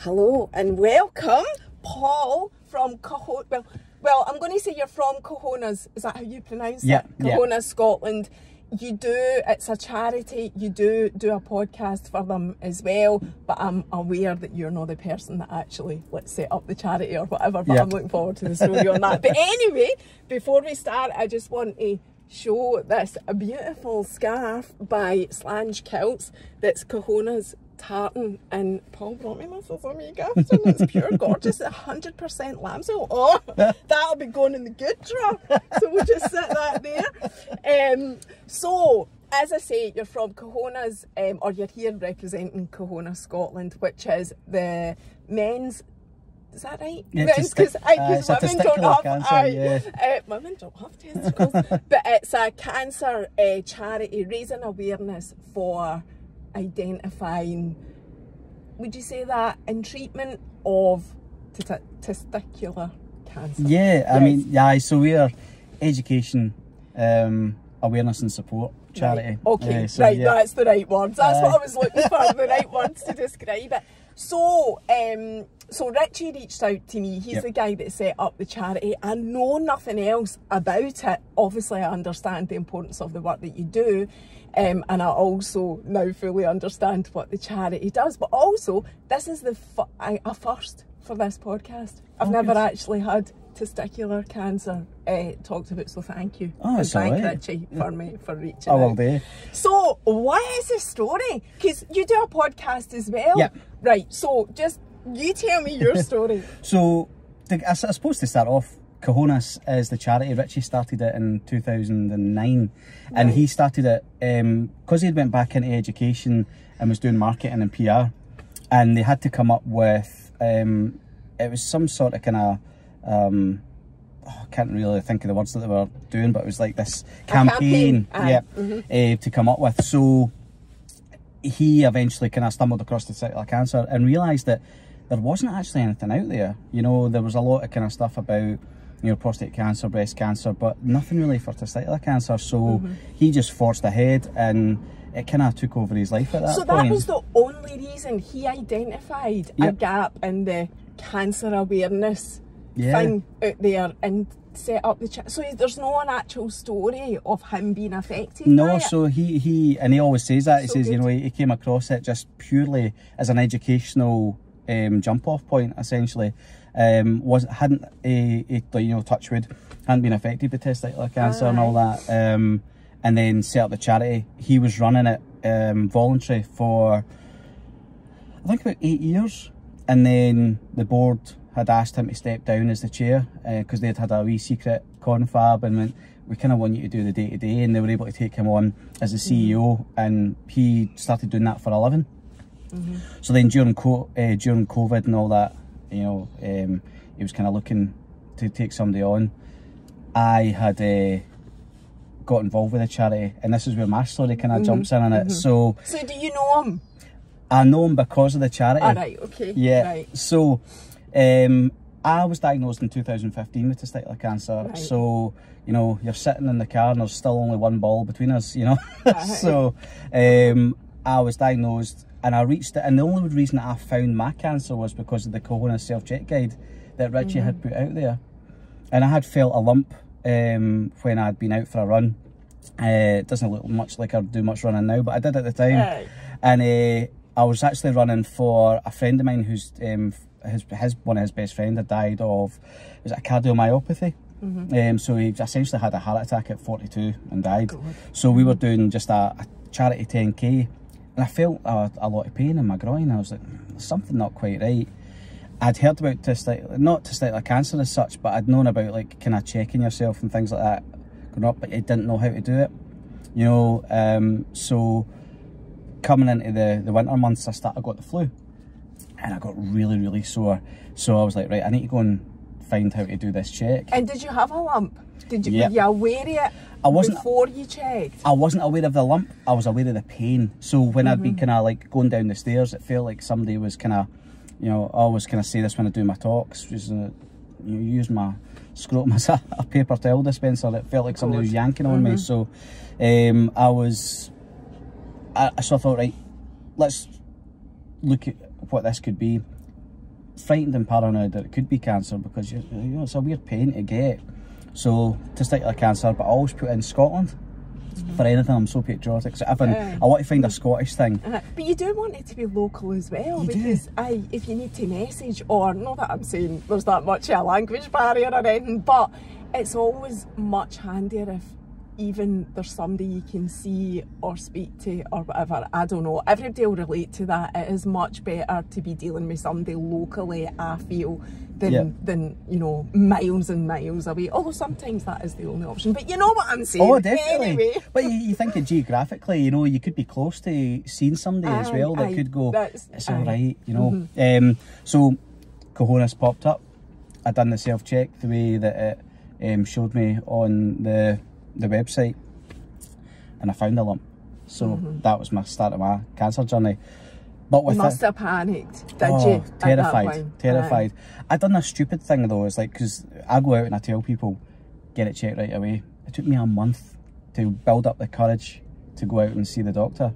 Hello and welcome, Paul from Caho. Well, well, I'm going to say you're from Cahonas. Is that how you pronounce Yeah, it? yeah. Cahonas, Scotland. You do. It's a charity. You do do a podcast for them as well. But I'm aware that you're not the person that actually let's set up the charity or whatever. But Yeah. I'm looking forward to the story on that. But anyway, before we start, I just want to show this a beautiful scarf by Slanj Kilts that's Cahona's tartan and Paul brought me this wee gift and it's pure gorgeous. 100% lambswool oh that'll be going in the good drawer so we'll just set that there. Um, so as I say you're from Cahona's um, or you're here representing Cahona Scotland which is the men's is that right? Yeah, Men's, 'cause I- uh, 'cause it's a women don't have, cancer, aye, yeah. uh, women don't have testicles, but it's a cancer uh, charity raising awareness for identifying, would you say that, in treatment of t- testicular cancer? Yeah, I mean, yeah. So we are education, um, awareness and support charity. Right. Okay, Uh, so, right, yeah. that's the right words. That's what I was looking for, the right words to describe it. So, um, so Richie reached out to me. He's Yep. the guy that set up the charity. I know nothing else about it. Obviously, I understand the importance of the work that you do. Um, and I also now fully understand what the charity does. But also, this is the f- I, a first for this podcast. I've Oh, never actually had testicular cancer uh, talked about, so thank you. Oh, and it's thank alright. Richie for me for reaching I will out. do. So, what is the story? Because you do a podcast as well. Yep. Right. So, just you tell me your story. So, I, I suppose to start off, Cahonas is the charity. Richie started it in 2009, and he started it because he'd went back into education and was doing marketing and PR, and they had to come up with um, it was some sort of kind of um, oh, I can't really think of the words that they were doing, but it was like this campaign, campaign, aye, Mm-hmm. yeah, uh, to come up with. So he eventually kind of stumbled across the testicular cancer and realised that there wasn't actually anything out there. You know, there was a lot of kind of stuff about, you know, prostate cancer, breast cancer, but nothing really for testicular cancer. So Mm-hmm. he just forced ahead and it kind of took over his life at that so point. that was the only reason he identified a gap in the cancer awareness Yeah. thing out there and set up the. So there's no an actual story of him being affected. No, so he, he and he always says that. He So says, you know, he, he came across it just purely as an educational um, jump off point, essentially. Um, was hadn't a, a you know touch wood hadn't been affected by testicular cancer and all that. Um, and then set up the charity. He was running it um, voluntary for I think about eight years, and then the board had asked him to step down as the chair because they'd had a wee secret confab and went, we kind of want you to do the day to day, and they were able to take him on as the CEO, and he started doing that for a living. So then during co- uh, during COVID and all that, you know, um, he was kind of looking to take somebody on. I had uh, got involved with the charity, and this is where my story kind of jumps in on it. So So do you know him? I know him because of the charity. All right. Okay. Yeah. Right. So, um, I was diagnosed in 2015 with testicular cancer. Right. So, you know, you're sitting in the car and there's still only one ball between us, you know. So, um, I was diagnosed and I reached it. And the only reason I found my cancer was because of the Cahonas self check guide that Richie had put out there. And I had felt a lump um, when I'd been out for a run. Uh, it doesn't look much like I do much running now, but I did at the time Right. and uh, I was actually running for a friend of mine who's um, his, his one of his best friend had died of was it a cardiomyopathy. Um, so he essentially had a heart attack at 42 and died. God. So we were doing just a, a charity 10k, and I felt a, a lot of pain in my groin. I was like, "Mm, something not quite right. I'd heard about testicular, not testicular cancer as such, but I'd known about like kind of checking yourself and things like that growing up, but I didn't know how to do it. You know, um, so coming into the, the winter months, I started, I got the flu and I got really, really sore. So I was like, right, I need to go and find how to do this check. And did you have a lump? Did you? Yeah. Were you aware of it? I wasn't- before you checked. I wasn't aware of the lump, I was aware of the pain. So when I'd be Mm-hmm. kind of like going down the stairs, it felt like somebody was kind of, you know, I always kind of say this when I do my talks, just, uh, you know, use my scrotum as a, a paper towel dispenser. It felt like somebody was yanking on me. So um, I was, I, I sort of thought, right, let's look at what this could be. frightened and paranoid that it could be cancer because you know, it's a weird pain to get. So testicular cancer, but I always put in Scotland. For anything, I'm so patriotic. So even, Uh, I want to find a Scottish thing. Uh, but you do want it to be local as well You because I, if you need to message or not that I'm saying there's that much of a language barrier or anything, but it's always much handier if even there's somebody you can see or speak to or whatever. I don't know. Everybody will relate to that. It is much better to be dealing with somebody locally, I feel, than Yeah. than, you know, miles and miles away. Although sometimes that is the only option. But you know what I'm saying. Oh, definitely. Anyway. But you, you think it geographically, you know, you could be close to seeing somebody as well that aye, could go, it's aye. All right, you know. Um, so, Cahonas popped up. I done the self check the way that it um, showed me on the the website, and I found a lump. So Mm-hmm. that was my start of my cancer journey. But with You it- must have panicked, did oh, you? terrified, terrified. I done a stupid thing though. It's like because I go out and I tell people get it checked right away. It took me a month to build up the courage to go out and see the doctor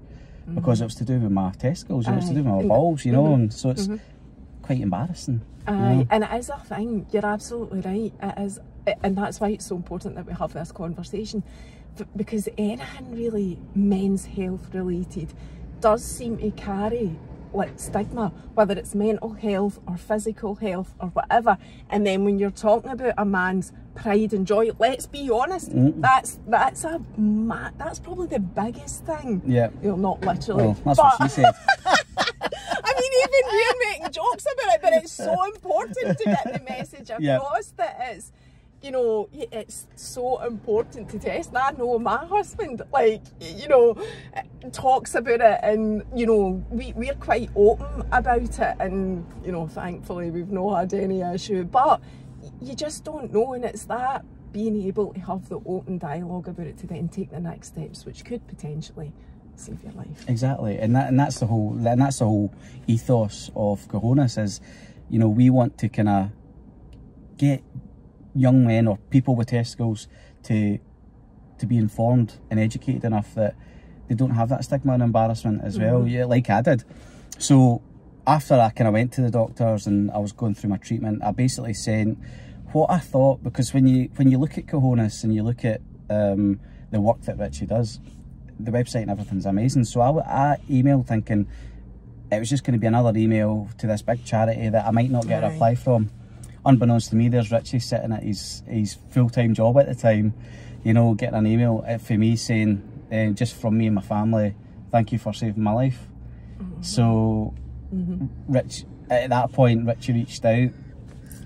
because it was to do with my testicles. You it was to do with my Mm-hmm. Balls. You know, and so it's quite embarrassing. you Aye, know. and it is a thing. You're absolutely right. It is, and that's why it's so important that we have this conversation, because anything really men's health related does seem to carry like stigma, whether it's mental health or physical health or whatever. And then when you're talking about a man's pride and joy, let's be honest, mm. that's that's a ma- that's probably the biggest thing. Yeah. You know, not literally. Well, that's but, what she said. I mean, even we're making jokes about it, but it's so important to get the message Yeah. across that it's, you know, it's so important to test. And I know my husband, like, you know, talks about it, and you know, we we're quite open about it, and you know, thankfully we've not had any issue, but you just don't know, and it's that being able to have the open dialogue about it to then take the next steps, which could potentially save your life. Exactly, and that and that's the whole and that's the whole ethos of Cahonas is, you know, we want to kind of get young men or people with testicles to to be informed and educated enough that they don't have that stigma and embarrassment as well. Yeah, like I did. So after I kind of went to the doctors and I was going through my treatment, I basically sent what I thought because when you when you look at Cahonas and you look at um, the work that Richie does, the website and everything's amazing. So I, I emailed thinking it was just going to be another email to this big charity that I might not get a reply from. Unbeknownst to me, there's Richie sitting at his his full time job at the time, you know, getting an email uh, for me saying, uh, just from me and my family, thank you for saving my life. So, Rich, at that point, Richie reached out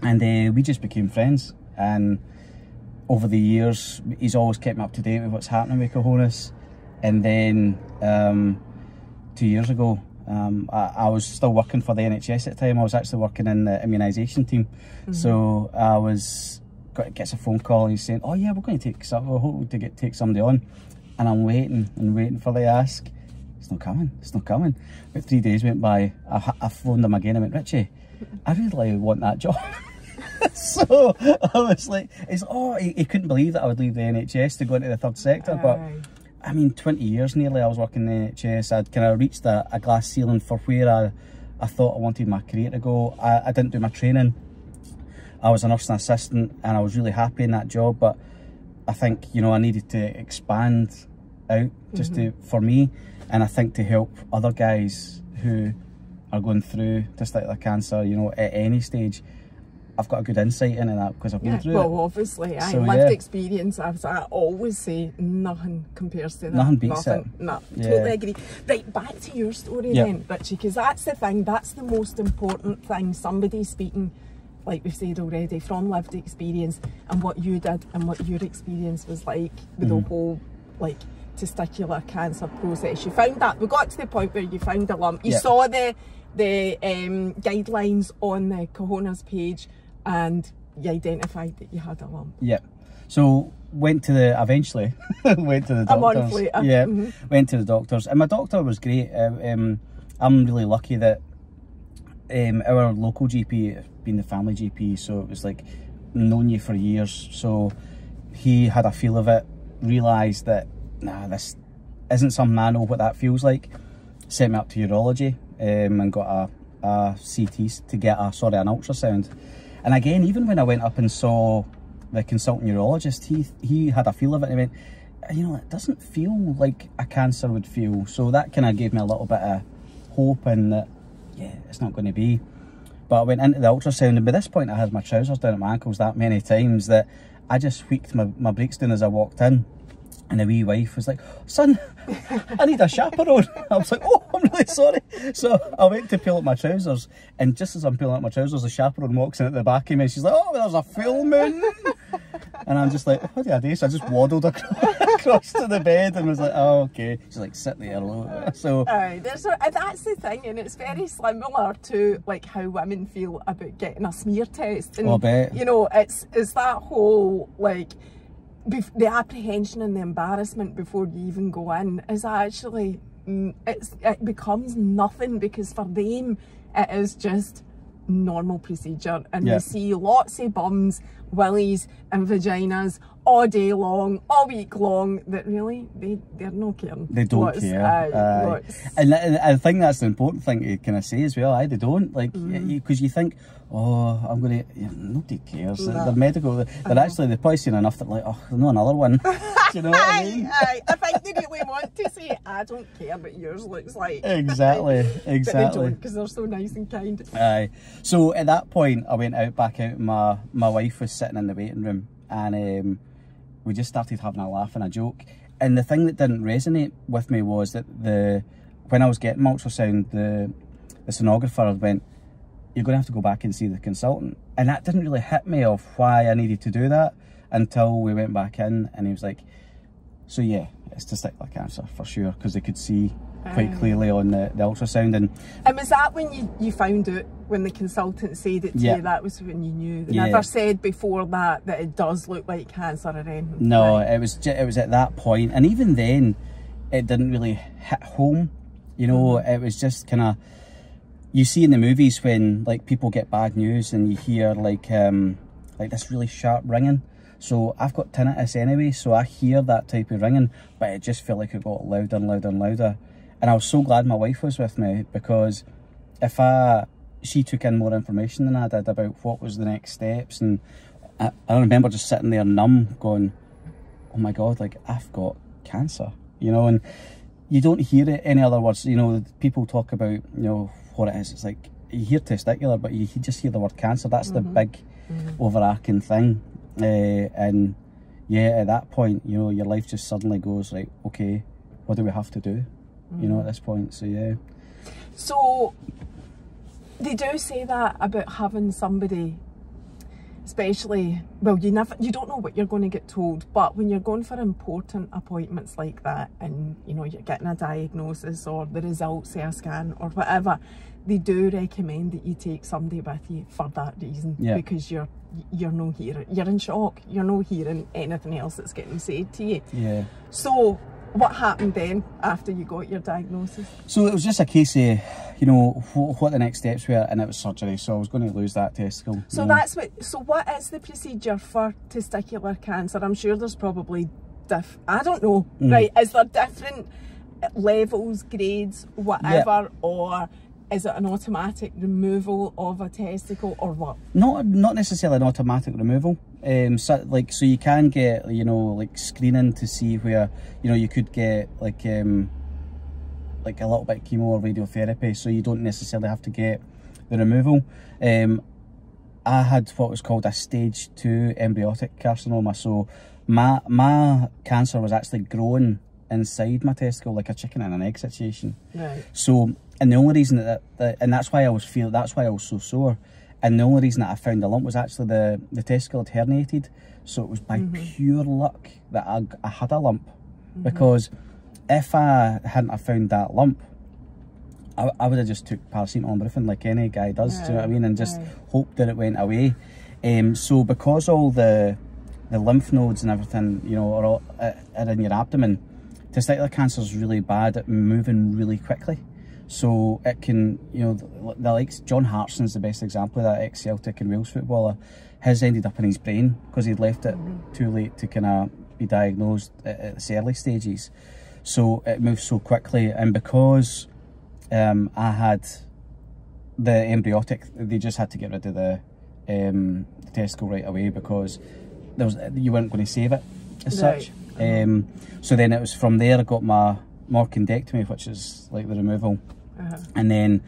and uh, we just became friends. And over the years, he's always kept me up to date with what's happening with Cahonas. And then um, two years ago, um, I, I was still working for the NHS at the time. I was actually working in the immunisation team. So I was got gets a phone call and he's saying, "Oh yeah, we're going to take some, we're hoping to get take somebody on," and I'm waiting and waiting for the ask. It's not coming. It's not coming. But three days went by. I, I phoned him again. I went, Richie, I really want that job. so I was like, it's oh, he, he couldn't believe that I would leave the NHS to go into the third sector, but. I mean, 20 years nearly I was working in the NHS. I'd kind of reached a, a glass ceiling for where I, I thought I wanted my career to go. I, I didn't do my training. I was a nursing assistant and I was really happy in that job, but I think, you know, I needed to expand out just to, mm-hmm. for me. And I think to help other guys who are going through testicular cancer, you know, at any stage, I've got a good insight into that because I've been Yeah, through well, it. obviously, I So, lived yeah. experience. As I always say, nothing compares to that. Nothing beats nothing. it. No, Yeah. totally agree. Right, back to your story Yeah. then, Richie, because that's the thing. That's the most important thing. Somebody speaking, like we've said already, from lived experience and what you did and what your experience was like with Mm. the whole, like testicular cancer process. You found that we got to the point where you found a lump. You Yeah. saw the the um, guidelines on the Cahonas page, and you identified that you had a lump. Yeah. So went to the eventually went to the A month doctors. later. Yeah, Mhm. went to the doctors, and my doctor was great. Um, um, I'm really lucky that um, our local GP, being the family GP, so it was like known you for years. So he had a feel of it, realised that nah, this isn't something I know what that feels like. Sent me up to urology um, and got a, a CT to get a sorry an ultrasound. And again, even when I went up and saw the consultant urologist, he he had a feel of it. He went, you know, it doesn't feel like a cancer would feel. So that kind of gave me a little bit of hope and that, yeah, it's not going to be. But I went into the ultrasound and by this point I had my trousers down at my ankles that many times that I just squeaked my, my brakes down as I walked in. And the wee wife was like, son, I need a chaperone. I was like, oh, I'm really sorry. So I went to peel up my trousers. And just as I'm peeling up my trousers, the chaperone walks in at the back of me. And She's like, oh, there's a full moon. And I'm just like, what do I do? So I just waddled across, to the bed and was like, oh, okay. She's like, sit there. So. Aye, there's a, that's the thing, and it's very similar to like how women feel about getting a smear test. And, oh, I bet. You know, it's, it's that whole like, the apprehension and the embarrassment before you even go in is actually, it's, it becomes nothing because for them, it is just normal procedure and yeah. we see lots of bums willies and vaginas all day long, all week long, that really, they, they're not caring. They don't what's, care. Uh, and, and, I think that's the important thing to kind of say as well, I they don't. Like, because mm. you, you, think, oh, I'm going to, yeah, nobody cares. No. They're medical, they're, they're actually, they've probably seen enough that like, oh, no, another one. Do you know what I mean? I, I think they really want to say, I don't care, but yours looks like. Exactly, exactly. Because they are so nice and kind. Aye. So at that point, I went out, back out, my, my wife was sitting in the waiting room and um, we just started having a laugh and a joke. And the thing that didn't resonate with me was that the when I was getting ultrasound, the the sonographer went, "You're going to have to go back and see the consultant," and that didn't really hit me of why I needed to do that until we went back in, and he was like, "So yeah, it's testicular cancer for sure," because they could see quite ah. clearly on the, the ultrasound. And, and was that when you, you found out when the consultant said it to yeah. you? That was when you knew. They yeah. never said before that that it does look like cancer or anything. No, it was it was at that point, and even then, it didn't really hit home. You know, mm -hmm. it was just kind of. You see in the movies when like people get bad news and you hear like um like this really sharp ringing. So I've got tinnitus anyway, so I hear that type of ringing, but it just felt like it got louder and louder and louder. And I was so glad my wife was with me because if I she took in more information than I did about what was the next steps and I, I remember just sitting there numb going, oh my God, like I've got cancer, you know, and you don't hear it any other words, you know, people talk about, you know, what it is. It's like you hear testicular, but you just hear the word cancer. That's mm -hmm. the mm-hmm. big mm -hmm. overarching thing. Uh, and yeah, at that point, you know, your life just suddenly goes like, okay, what do we have to do? you know, at this point. So yeah. So they do say that about having somebody especially well you never you don't know what you're going to get told but when you're going for important appointments like that and you know you're getting a diagnosis or the results of a scan or whatever they do recommend that you take somebody with you for that reason yeah. because you're you're no hearing you're in shock you're no hearing anything else that's getting said to you yeah so what happened then after you got your diagnosis? So it was just a case of, you know, what, what the next steps were, and it was surgery. So I was going to lose that testicle. So that's what. So what is the procedure for testicular cancer? I'm sure there's probably diff. I don't know. Mm. Right? Is there different levels, grades, whatever, or is it an automatic removal of a testicle or what? Not not necessarily an automatic removal. Um, so, like so you can get you know like screening to see where you know you could get like um like a little bit of chemo or radiotherapy, so you don't necessarily have to get the removal. Um, I had what was called a stage two embryotic carcinoma, so my my cancer was actually growing inside my testicle like a chicken and an egg situation. Right. So and the only reason that, that and that's why I was feel that's why I was so sore. And the only reason that I found the lump was actually the the testicle had herniated. So it was by mm -hmm. pure luck that I, I had a lump. Mm -hmm. Because if I hadn't have found that lump, I, I would have just took paracetamol and everything like any guy does, yeah, do you know what I mean? And just hoped that it went away. Um, so because all the the lymph nodes and everything, you know, are, all, uh, are in your abdomen, testicular cancer is really bad at moving really quickly. So it can, you know, the, the likes, John Hartson's the best example of that, ex-Celtic and Wales footballer. His ended up in his brain because he'd left it too late to kind of be diagnosed at, at the early stages. So it moves so quickly and because um, I had the embryotic, they just had to get rid of the, um, the testicle right away because there was you weren't going to save it as Right. such. Um, so then it was from there I got my orchidectomy, which is like the removal, Uh-huh. and then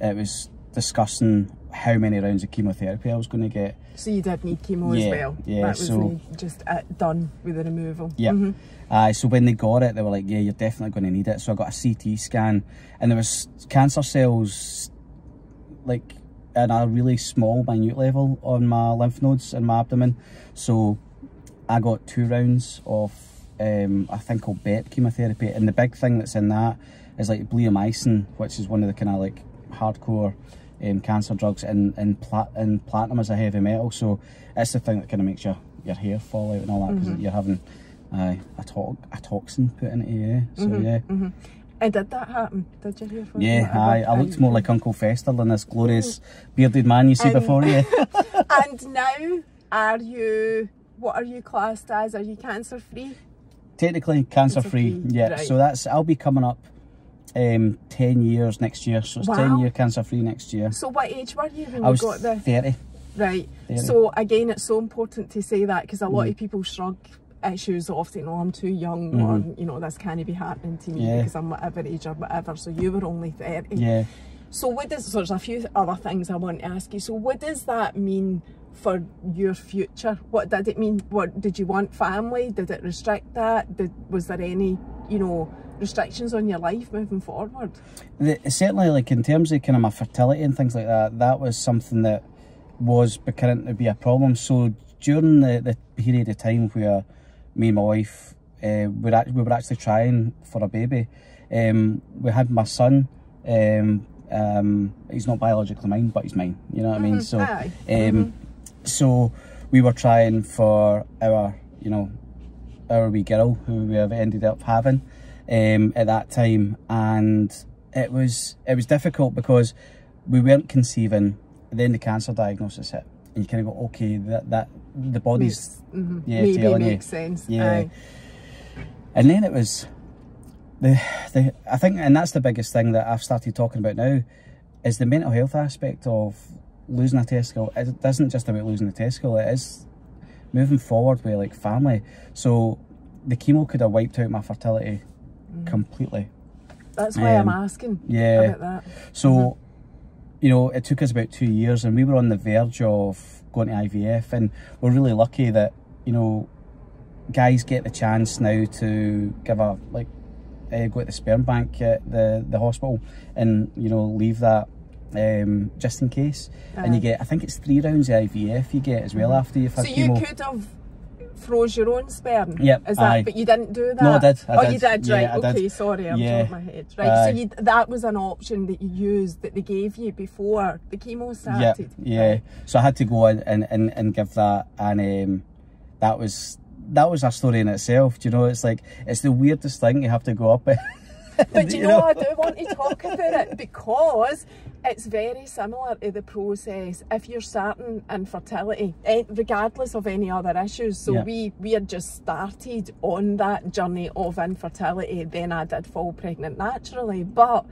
it was discussing how many rounds of chemotherapy I was going to get. So you did need chemo Yeah, as well. yeah, That was so- me just uh, done with the removal. Yeah. Mhm. Uh, so when they got it, they were like, yeah, you're definitely going to need it. So I got a CT scan and there was cancer cells like in a really small, minute level on my lymph nodes in my abdomen. So I got two rounds of um, a thing called BEP chemotherapy. And the big thing that's in that is like bleomycin, which is one of the kind of like hardcore um, cancer drugs, and, and, plat- and platinum is a heavy metal. So it's the thing that kind of makes your, your hair fall out and all that because you're having uh, a, to- a toxin put into you. So yeah. Mhm. And did that happen? Did you hear from Yeah, aye, I looked more like Uncle Fester than this glorious bearded man you see And- before you. And now, are you? What are you classed as? Are you cancer free? Technically cancer free, yeah. right. So that's I'll be coming up um, ten years next year. So it's ten year cancer free next year. So what age were you when I you got the thirty. right? Thirty. So again, it's so important to say that because a lot Mm. of people shrug issues off saying, "Oh, I'm too young," or you know, this can't be happening to me Mm-hmm. Yeah. because I'm whatever age or whatever. So you were only thirty. Yeah. So what does so there's a few other things I want to ask you. So what does that mean for your future? What did it mean? What did you want family? Did it restrict that? Did was there any, you know, restrictions on your life moving forward? The, certainly, like in terms of kind of my fertility and things like that, that was something that was beginning to be a problem. So during the, the period of time where me and my wife uh, were act- we were actually trying for a baby, um, we had my son. Um, um, he's not biologically mine, but he's mine. You know what I mean? So, Aye. um, so we were trying for our, you know, our wee girl who we have ended up having um, at that time, and it was it was difficult because we weren't conceiving. Then the cancer diagnosis hit, and you kind of go, okay, that that the body's Makes, mhm, yeah, maybe telling you. makes sense. Yeah. Aye. And then it was the the I think and that's the biggest thing that I've started talking about now is the mental health aspect of losing a testicle. It isn't just about losing the testicle, it is moving forward with like family. So the chemo could have wiped out my fertility completely. That's why I'm Um, asking yeah. about that. So, you know, it took us about two years and we were on the verge of going to IVF and we're really lucky that, you know, guys get the chance now to give a, like, uh, go to the sperm bank at the, the hospital and, you know, leave that um, just in case. And you get, I think it's three rounds of IVF you get as well after you've had So you could have froze your own sperm. Yep, Is that? aye. But you didn't do that. No, I did, I oh, did. you did. Yeah, Right. I did. okay. Sorry, I'm Yeah. my head. Right. Aye. so you, that was an option that you used that they gave you before the chemo started. yeah. Right. So I had to go in and, and, and give that, and um, that was that was a story in itself. Do you know? It's like it's the weirdest thing you have to go up. But you know, I do want to talk about it because it's very similar to the process if you're starting infertility, eh, regardless of any other issues. So Yeah. we we had just started on that journey of infertility. Then I did fall pregnant naturally, but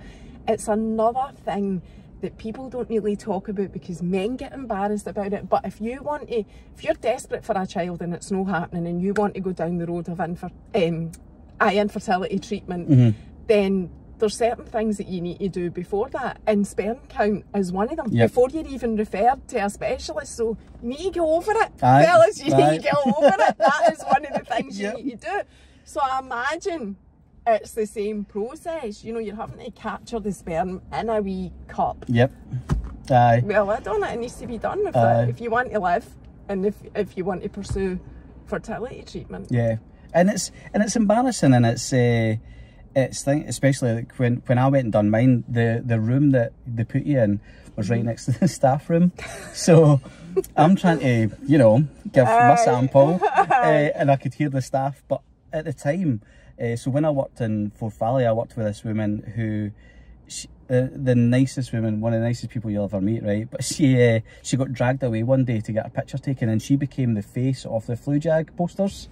it's another thing that people don't really talk about because men get embarrassed about it. But if you want to, if you're desperate for a child and it's not happening, and you want to go down the road of infer, um, eye infertility treatment, Mm-hmm. then there's certain things that you need to do before that, and sperm count is one of them. Yep. Before you're even referred to a specialist, so you need to go over it, Aye, fellas. You aye. need to get over it. That is one of the things Yep. you need to do. So I imagine it's the same process. You know, you're having to capture the sperm in a wee cup. Yep. Aye. Well, I don't know. It needs to be done if, it, if you want to live and if if you want to pursue fertility treatment. Yeah. And it's and it's embarrassing and it's uh, it's thing especially like when when I went and done mine the the room that they put you in was right next to the staff room, so I'm trying to you know give my sample uh, and I could hear the staff, but at the time, uh, so when I worked in Forth Valley, I worked with this woman who. She, the, the nicest woman, one of the nicest people you'll ever meet, right? But she uh, she got dragged away one day to get a picture taken, and she became the face of the flu jag posters.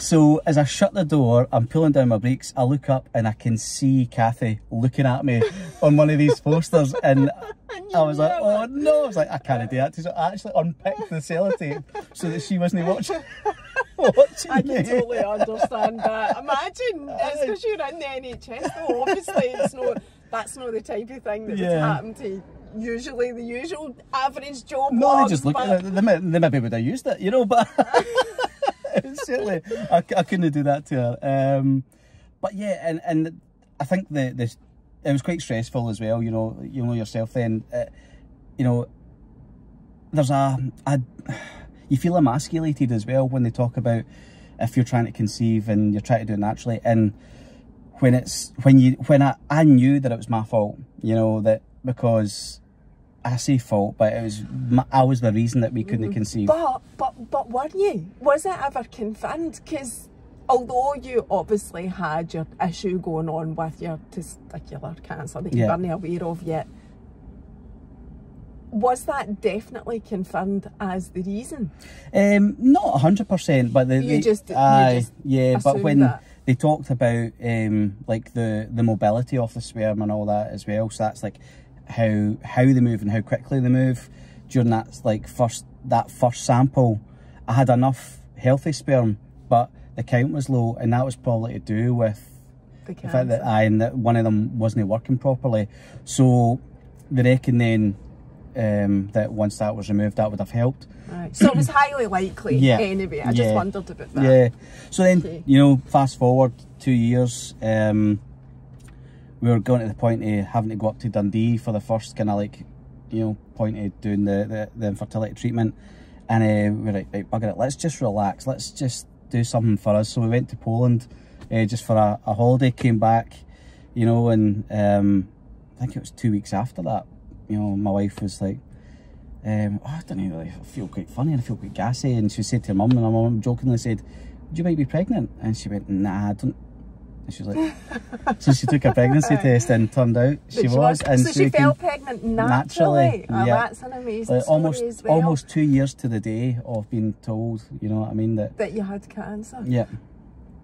So as I shut the door, I'm pulling down my brakes. I look up and I can see Kathy looking at me on one of these posters, and I was like, "Oh no!" I was like, "I can't do that." So I actually unpicked the sellotape so that she wasn't watching. watching I can me. totally understand that. Imagine it's because you're in the NHS, though. Obviously, it's not. That's not the type of thing that would happen to usually the usual average Joe. No, blog, they just look at it. They, they maybe would have used it, you know, but certainly I couldn't do that to her. Um, but yeah, and, and I think the, the it was quite stressful as well, you know, you know yourself then, uh, you know, there's a, a, you feel emasculated as well when they talk about if you're trying to conceive and you're trying to do it naturally and when it's when you when I, I knew that it was my fault you know that because I say fault but it was I was the reason that we couldn't conceive But but but were you? Was it ever confirmed? Because although you obviously had your issue going on with your testicular cancer that you Yeah. weren't aware of yet, was that definitely confirmed as the reason? Um, not hundred percent, but the, You the- just- you aye, just yeah. But when that. they talked about um, like the the mobility of the sperm and all that as well, so that's like how how they move and how quickly they move during that like first that first sample. I had enough healthy sperm, but the count was low, and that was probably to do with The the fact that. I and that one of them wasn't working properly. So they reckon then um, that once that was removed, that would have helped. Right. So it was highly likely Yeah. anyway. I just wondered about that. Yeah. So then, Okay. you know, fast forward two years, um, we were going to the point of having to go up to Dundee for the first kind of like, you know, point of doing the, the, the infertility treatment. And uh, we were like, right, bugger it, let's just relax. Let's just do something for us. So we went to Poland uh, just for a, a holiday, came back, you know, and um, I think it was two weeks after that, you know, my wife was like, um, oh, I don't know, I feel quite funny and I feel quite gassy. And she said to her mum, and her mum jokingly said, you might be pregnant?" And she went, "Nah, I don't." She was like, so she took a pregnancy test and turned out she, That was. And so she felt pregnant naturally. naturally, Oh, yeah. that's an amazing like, story almost well. almost two years to the day of being told. You know what I mean? That that you had cancer. yeah.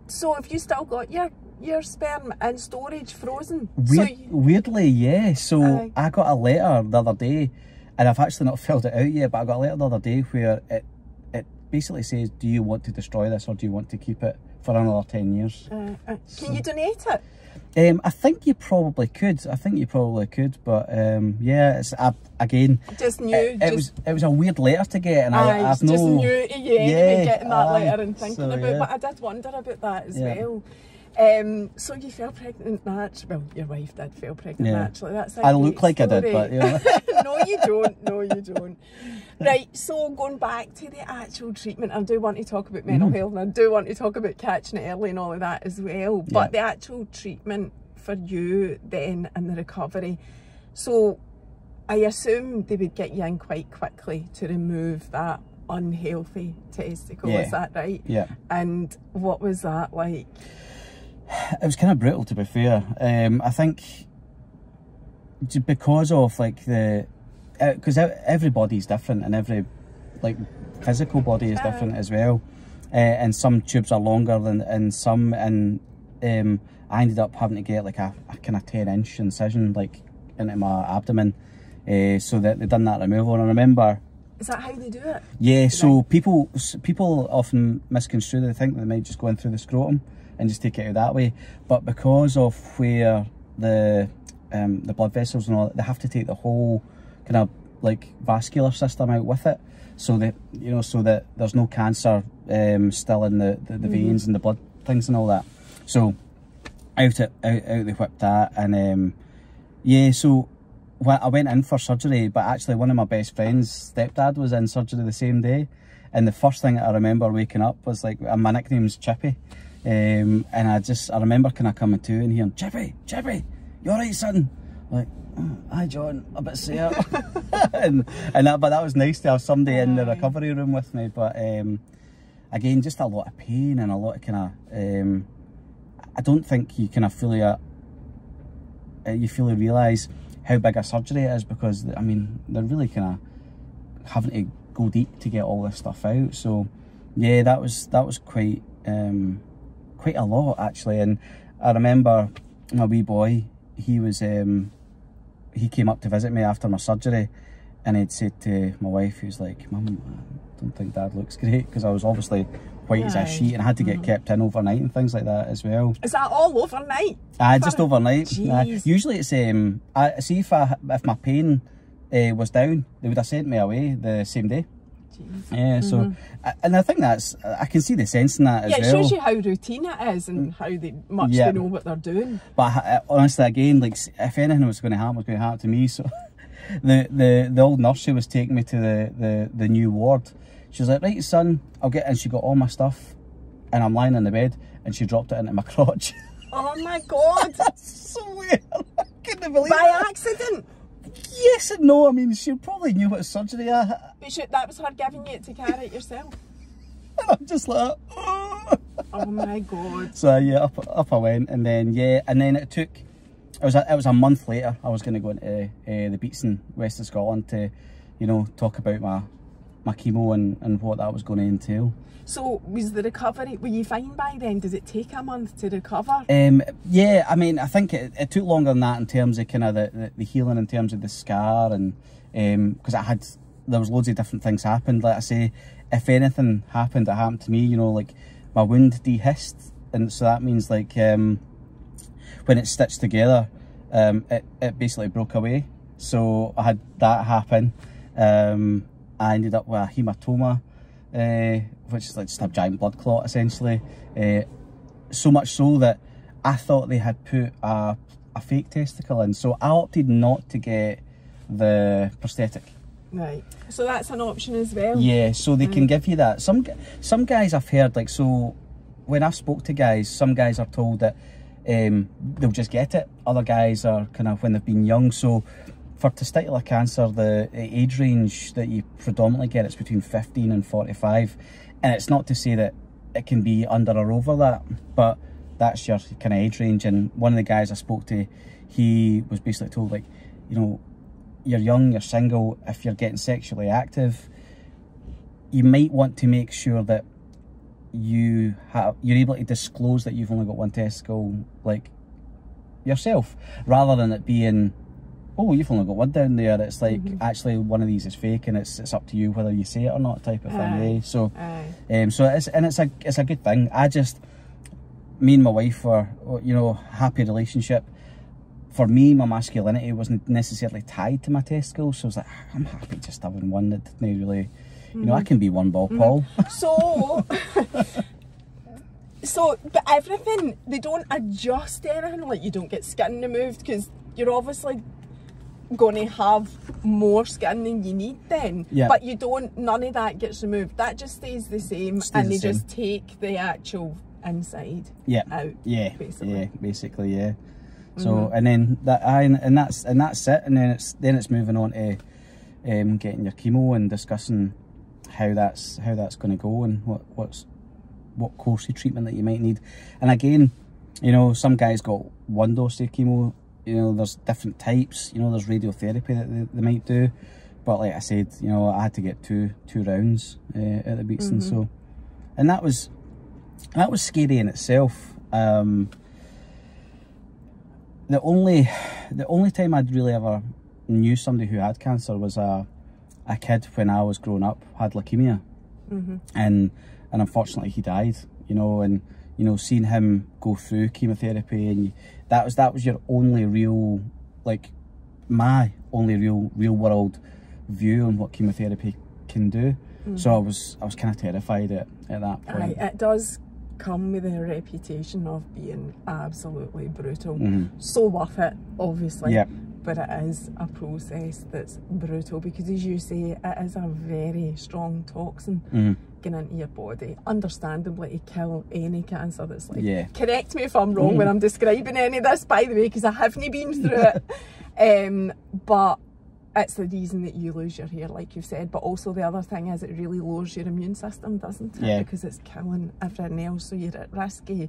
So have you still got your your sperm in storage frozen? So you, weirdly, yeah. So Aye. I got a letter the other day, and I've actually not filled it out yet. But I got a letter the other day where it basically says, "Do you want to destroy this, or do you want to keep it for another ten years?" uh, uh, can you donate it? Um, I think you probably could. I think you probably could, but um, yeah, it's I, again. Just new. It, it just, was it was a weird letter to get, and aye, I, I've just no. new to you Yeah, getting that aye, letter and thinking so, about yeah. it. But I did wonder about that as Yeah. well. Um, so you fell pregnant naturally. Well, your wife did feel pregnant Yeah. naturally. That's a I look like I did, story. but you know. no, you don't. No, you don't. Right, so going back to the actual treatment, I do want to talk about mental Mm-hmm. health and I do want to talk about catching it early and all of that as well. But the actual treatment for you then and the recovery. So I assume they would get you in quite quickly to remove that unhealthy testicle, Yeah. is that right? Yeah. And what was that like? It was kind of brutal to be fair. Um, I think because of like the because everybody's different and every like physical body is different as well, uh, and some tubes are longer than and some and um, I ended up having to get like a, a kind of ten inch incision like into my abdomen, uh, so that they done that removal. And I remember. Is that how they do it? Yeah, so people people often misconstrue. They think they might just go in through the scrotum and just take it out that way. But because of where the um, the blood vessels and all, that, they have to take the whole kind of like vascular system out with it, so that you know, so that there's no cancer um, still in the, the, the veins and the blood things and all that. So out it out, out they whipped that and um, yeah, so well, I went in for surgery, but actually one of my best friends' stepdad was in surgery the same day. And the first thing I remember waking up was like, and my nickname's Chippy. Um, and I just, I remember kind of coming to and hearing, Chippy, Chippy, you alright son? Like, oh, hi John, a bit sore. and, and that, but that was nice to have somebody in the recovery room with me. But um, again, just a lot of pain and a lot of kind of, um, I don't think you kind of fully, uh, uh, you fully realise how big a surgery it is because I mean they're really kind of having to go deep to get all this stuff out. So yeah, that was that was quite um, quite a lot actually. And I remember my wee boy, he was um, he came up to visit me after my surgery, and he'd said to my wife, he was like, "Mum, I don't think Dad looks great," because I was obviously white as a sheet and I had to get kept in overnight and things like that as well. Is that all overnight? Aye, just overnight. Jeez. Aye. Usually it's um. I see if I if my pain uh, was down, they would have sent me away the same day. Yeah. So, mm-hmm. I- and I think that's I can see the sense in that as well. Yeah, it shows you how routine it is and mm. how they much Yeah. they know what they're doing. But I, honestly, again, like if anything was going to happen, it was going to happen to me. So, the the the old nurse who was taking me to the the the new ward, she was like, "Right, son, I'll get." And she got all my stuff, and I'm lying in the bed, and she dropped it into my crotch. Oh my god! That's so weird. I couldn't believe By it. By accident. Yes and no. I mean, she probably knew what surgery I had. But should, that was her giving you it to carry it yourself. And I'm just like. Oh my god. so yeah, up up I went, and then yeah, and then it took. It was a, it was a month later. I was going to go into uh, the Beatson West of Scotland to, you know, talk about my my chemo and and what that was going to entail. So was the recovery? Were you fine by then? Does it take a month to recover? Um, yeah, I mean, I think it, it took longer than that in terms of kind of the, the, the healing, in terms of the scar, and because I had there was loads of different things happened. Like I say, if anything happened, it happened to me. You know, like my wound dehisced, and so that means like um, when it's stitched together, um, it it basically broke away. So I had that happen. Um, I ended up with a hematoma, uh, which is like just a giant blood clot essentially. Uh, so much so that I thought they had put a, a fake testicle in. So I opted not to get the prosthetic. Right. So that's an option as well. Yeah, so they can give you that. Some some guys I've heard like so when I've spoke to guys, some guys are told that um, they'll just get it. Other guys are kind of when they've been young. So for testicular cancer, the eh, age range that you predominantly get it's between 15 and 45, and it's not to say that it can be under or over that, but that's your kind of age range. And one of the guys I spoke to, he was basically told like, you know, you're young, you're single, if you're getting sexually active, you might want to make sure that you have you're able to disclose that you've only got one testicle like yourself rather than it being oh you've only got one down there it's like actually one of these is fake and it's it's up to you whether you say it or not type of thing eh? so Aye. um, so it's and it's a it's a good thing. I just me and my wife were you know happy relationship. For me, my masculinity wasn't necessarily tied to my testicles, so I was like, I'm happy just having one that didn't really, you know, I can be one ball, Paul. So, so, but everything they don't adjust anything. Like you don't get skin removed because you're obviously going to have more skin than you need then. Yeah. But you don't. None of that gets removed. That just stays the same, Stays and the they same. just take the actual inside yeah, out. yeah, basically. yeah, basically, yeah. So and then that, and, and that's and that's it, and then it's then it's moving on to um, getting your chemo and discussing how that's how that's going to go and what what's what course of treatment that you might need. And again, you know, some guys got one dose of chemo. You know, there's different types. You know, there's radiotherapy that they, they might do. But like I said, you know, I had to get two two rounds uh, at the Beatson. So, and that was that was scary in itself. Um, the only the only time I'd really ever knew somebody who had cancer was a a kid when I was growing up had leukemia, Mm-hmm. and and unfortunately he died. You know, and you know seeing him go through chemotherapy and you, that was that was your only real like my only real real world view on what chemotherapy can do. So I was I was kind of terrified at, at that Aye, point. it does come with a reputation of being absolutely brutal. Mhm. So worth it, obviously. Yep. But it is a process that's brutal because, as you say, it is a very strong toxin Mhm. Into your body. Understandably, to kill any cancer that's like. Yeah. Correct me if I'm wrong when I'm describing any of this, by the way, because I haven't been through it. Um, but it's the reason that you lose your hair, like you've said. But also the other thing is it really lowers your immune system, doesn't it? Yeah. Because it's killing everything else, so you're at risk of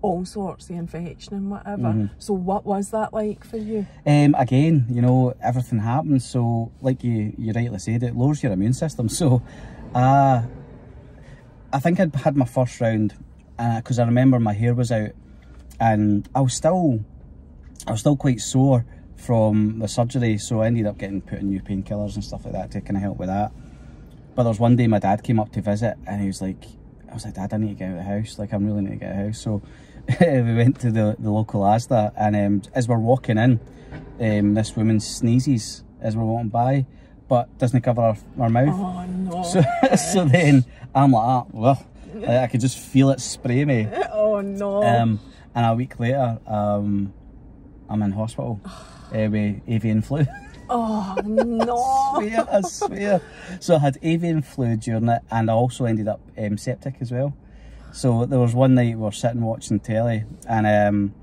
all sorts of infection and whatever. Mm-hmm. So what was that like for you? Um, again, you know, everything happens. So, like you, you rightly said, it lowers your immune system. So, uh, I think I'd had my first round because uh, I remember my hair was out and I was still I was still quite sore from the surgery so I ended up getting put in new painkillers and stuff like that to kind of help with that. But there was one day my dad came up to visit and he was like I was like dad I need to get out of the house. Like I'm really need to get out of the house. So we went to the, the local Asda and um, as we're walking in um, this woman sneezes as we're walking by but doesn't cover her, her mouth oh no so, so then I'm like ah, well I could just feel it spray me oh no um, and a week later um, I'm in hospital uh, with avian flu. Oh no! I swear, I swear. So I had avian flu during it, and I also ended up um, septic as well. So there was one night we were sitting watching telly, and um,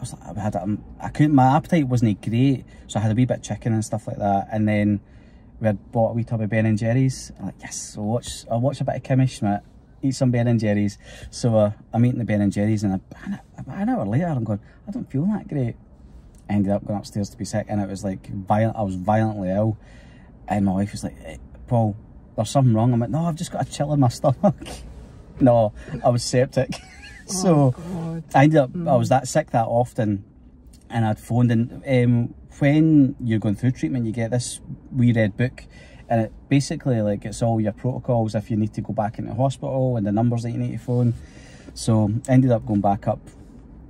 I was like, I had, um, I couldn't, my appetite wasn't great, so I had a wee bit of chicken and stuff like that, and then we had bought a wee tub of Ben and Jerry's. I'm like, yes, I'll watch, I'll watch a bit of Kimmy Schmidt, eat some Ben and Jerry's. So uh, I'm eating the Ben and Jerry's, and about an hour later, I'm going, I don't feel that great. I ended up going upstairs to be sick, and it was like violent. I was violently ill, and my wife was like, hey, "Paul, there's something wrong." I'm like, "No, I've just got a chill in my stomach." no, I was septic. so oh, I ended up. Mm. I was that sick that often, and I'd phoned in. Um, when you're going through treatment, you get this wee red book, and it basically like it's all your protocols if you need to go back into hospital and the numbers that you need to phone. So I ended up going back up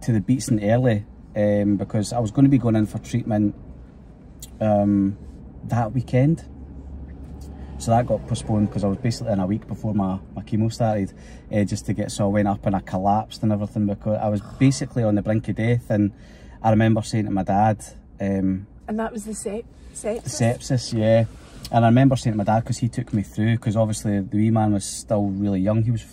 to the Beatson early um, because I was going to be going in for treatment um, that weekend. So that got postponed because I was basically in a week before my, my chemo started, uh, just to get, so I went up and I collapsed and everything because I was basically on the brink of death. And I remember saying to my dad, um, and that was the sep sepsis? Sepsis, yeah. And I remember saying to my dad, because he took me through, because obviously the wee man was still really young. He was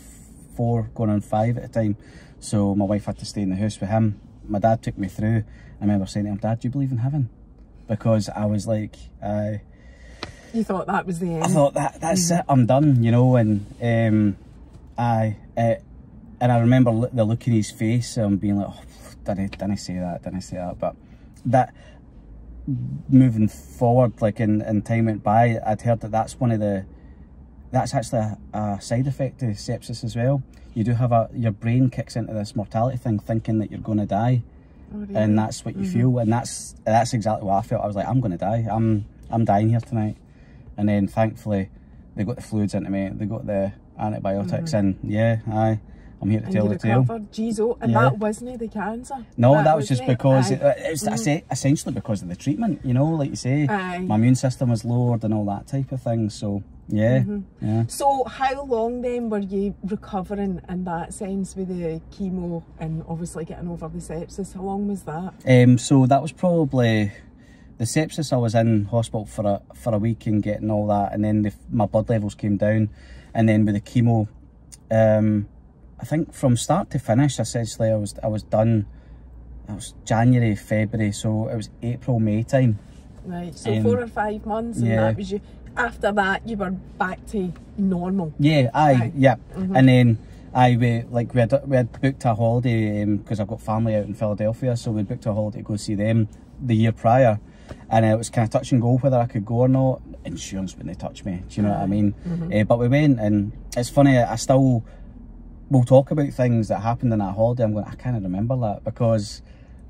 four, going on five at the time. So my wife had to stay in the house with him my dad took me through. I remember saying to him, Dad, do you believe in heaven? Because I was like, I. You thought that was the end. I thought that that's mm. it. I'm done, you know. And um, I uh, and I remember the look in his face and being like, oh, didn't didn't say that, didn't say that. But that moving forward, like in, in time went by, I'd heard that that's one of the that's actually a, a side effect of sepsis as well you do have a your brain kicks into this mortality thing thinking that you're going to die oh, really? and that's what you mm -hmm. feel and that's that's exactly what I felt I was like I'm going to die I'm I'm dying here tonight and then thankfully they got the fluids into me they got the antibiotics mm -hmm. and yeah I I'm here to and tell the tale. Jeez, oh, and yeah. that wasn't the cancer. No, that, that was just because it, it was mm. essentially because of the treatment. You know, like you say, Aye. my immune system was lowered and all that type of thing. So yeah, mm -hmm. yeah. So how long then were you recovering in that sense with the chemo and obviously getting over the sepsis? How long was that? Um, so that was probably the sepsis. I was in hospital for a for a week and getting all that, and then the, my blood levels came down, and then with the chemo, um, I think from start to finish, essentially, I was I was done. It was January, February, so it was April, May time. Right, so um, four or five months, and yeah. that was you after that you were back to normal. Yeah, I right. yeah, mm -hmm. and then I we like we had we had booked a holiday because um, I've got family out in Philadelphia, so we booked a holiday to go see them the year prior, and uh, it was kind of touch and go whether I could go or not. Insurance wouldn't touch me, do you know what I mean? Mm -hmm. uh, but we went, and it's funny. I still will talk about things that happened in that holiday. I'm going, I can't remember that because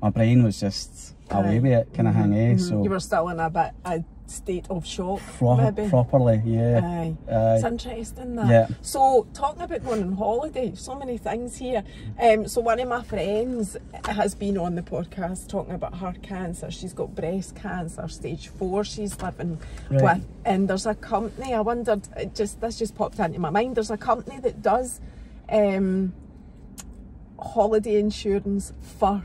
my brain was just away with it, kind of mm -hmm. hang. Eh? So you were still in a bit. I state of shock Pro maybe. properly yeah Aye. Aye. it's interesting that yeah. so talking about going on holiday so many things here um so one of my friends has been on the podcast talking about her cancer she's got breast cancer stage four she's living right. with and there's a company I wondered it just this just popped into my mind there's a company that does um holiday insurance for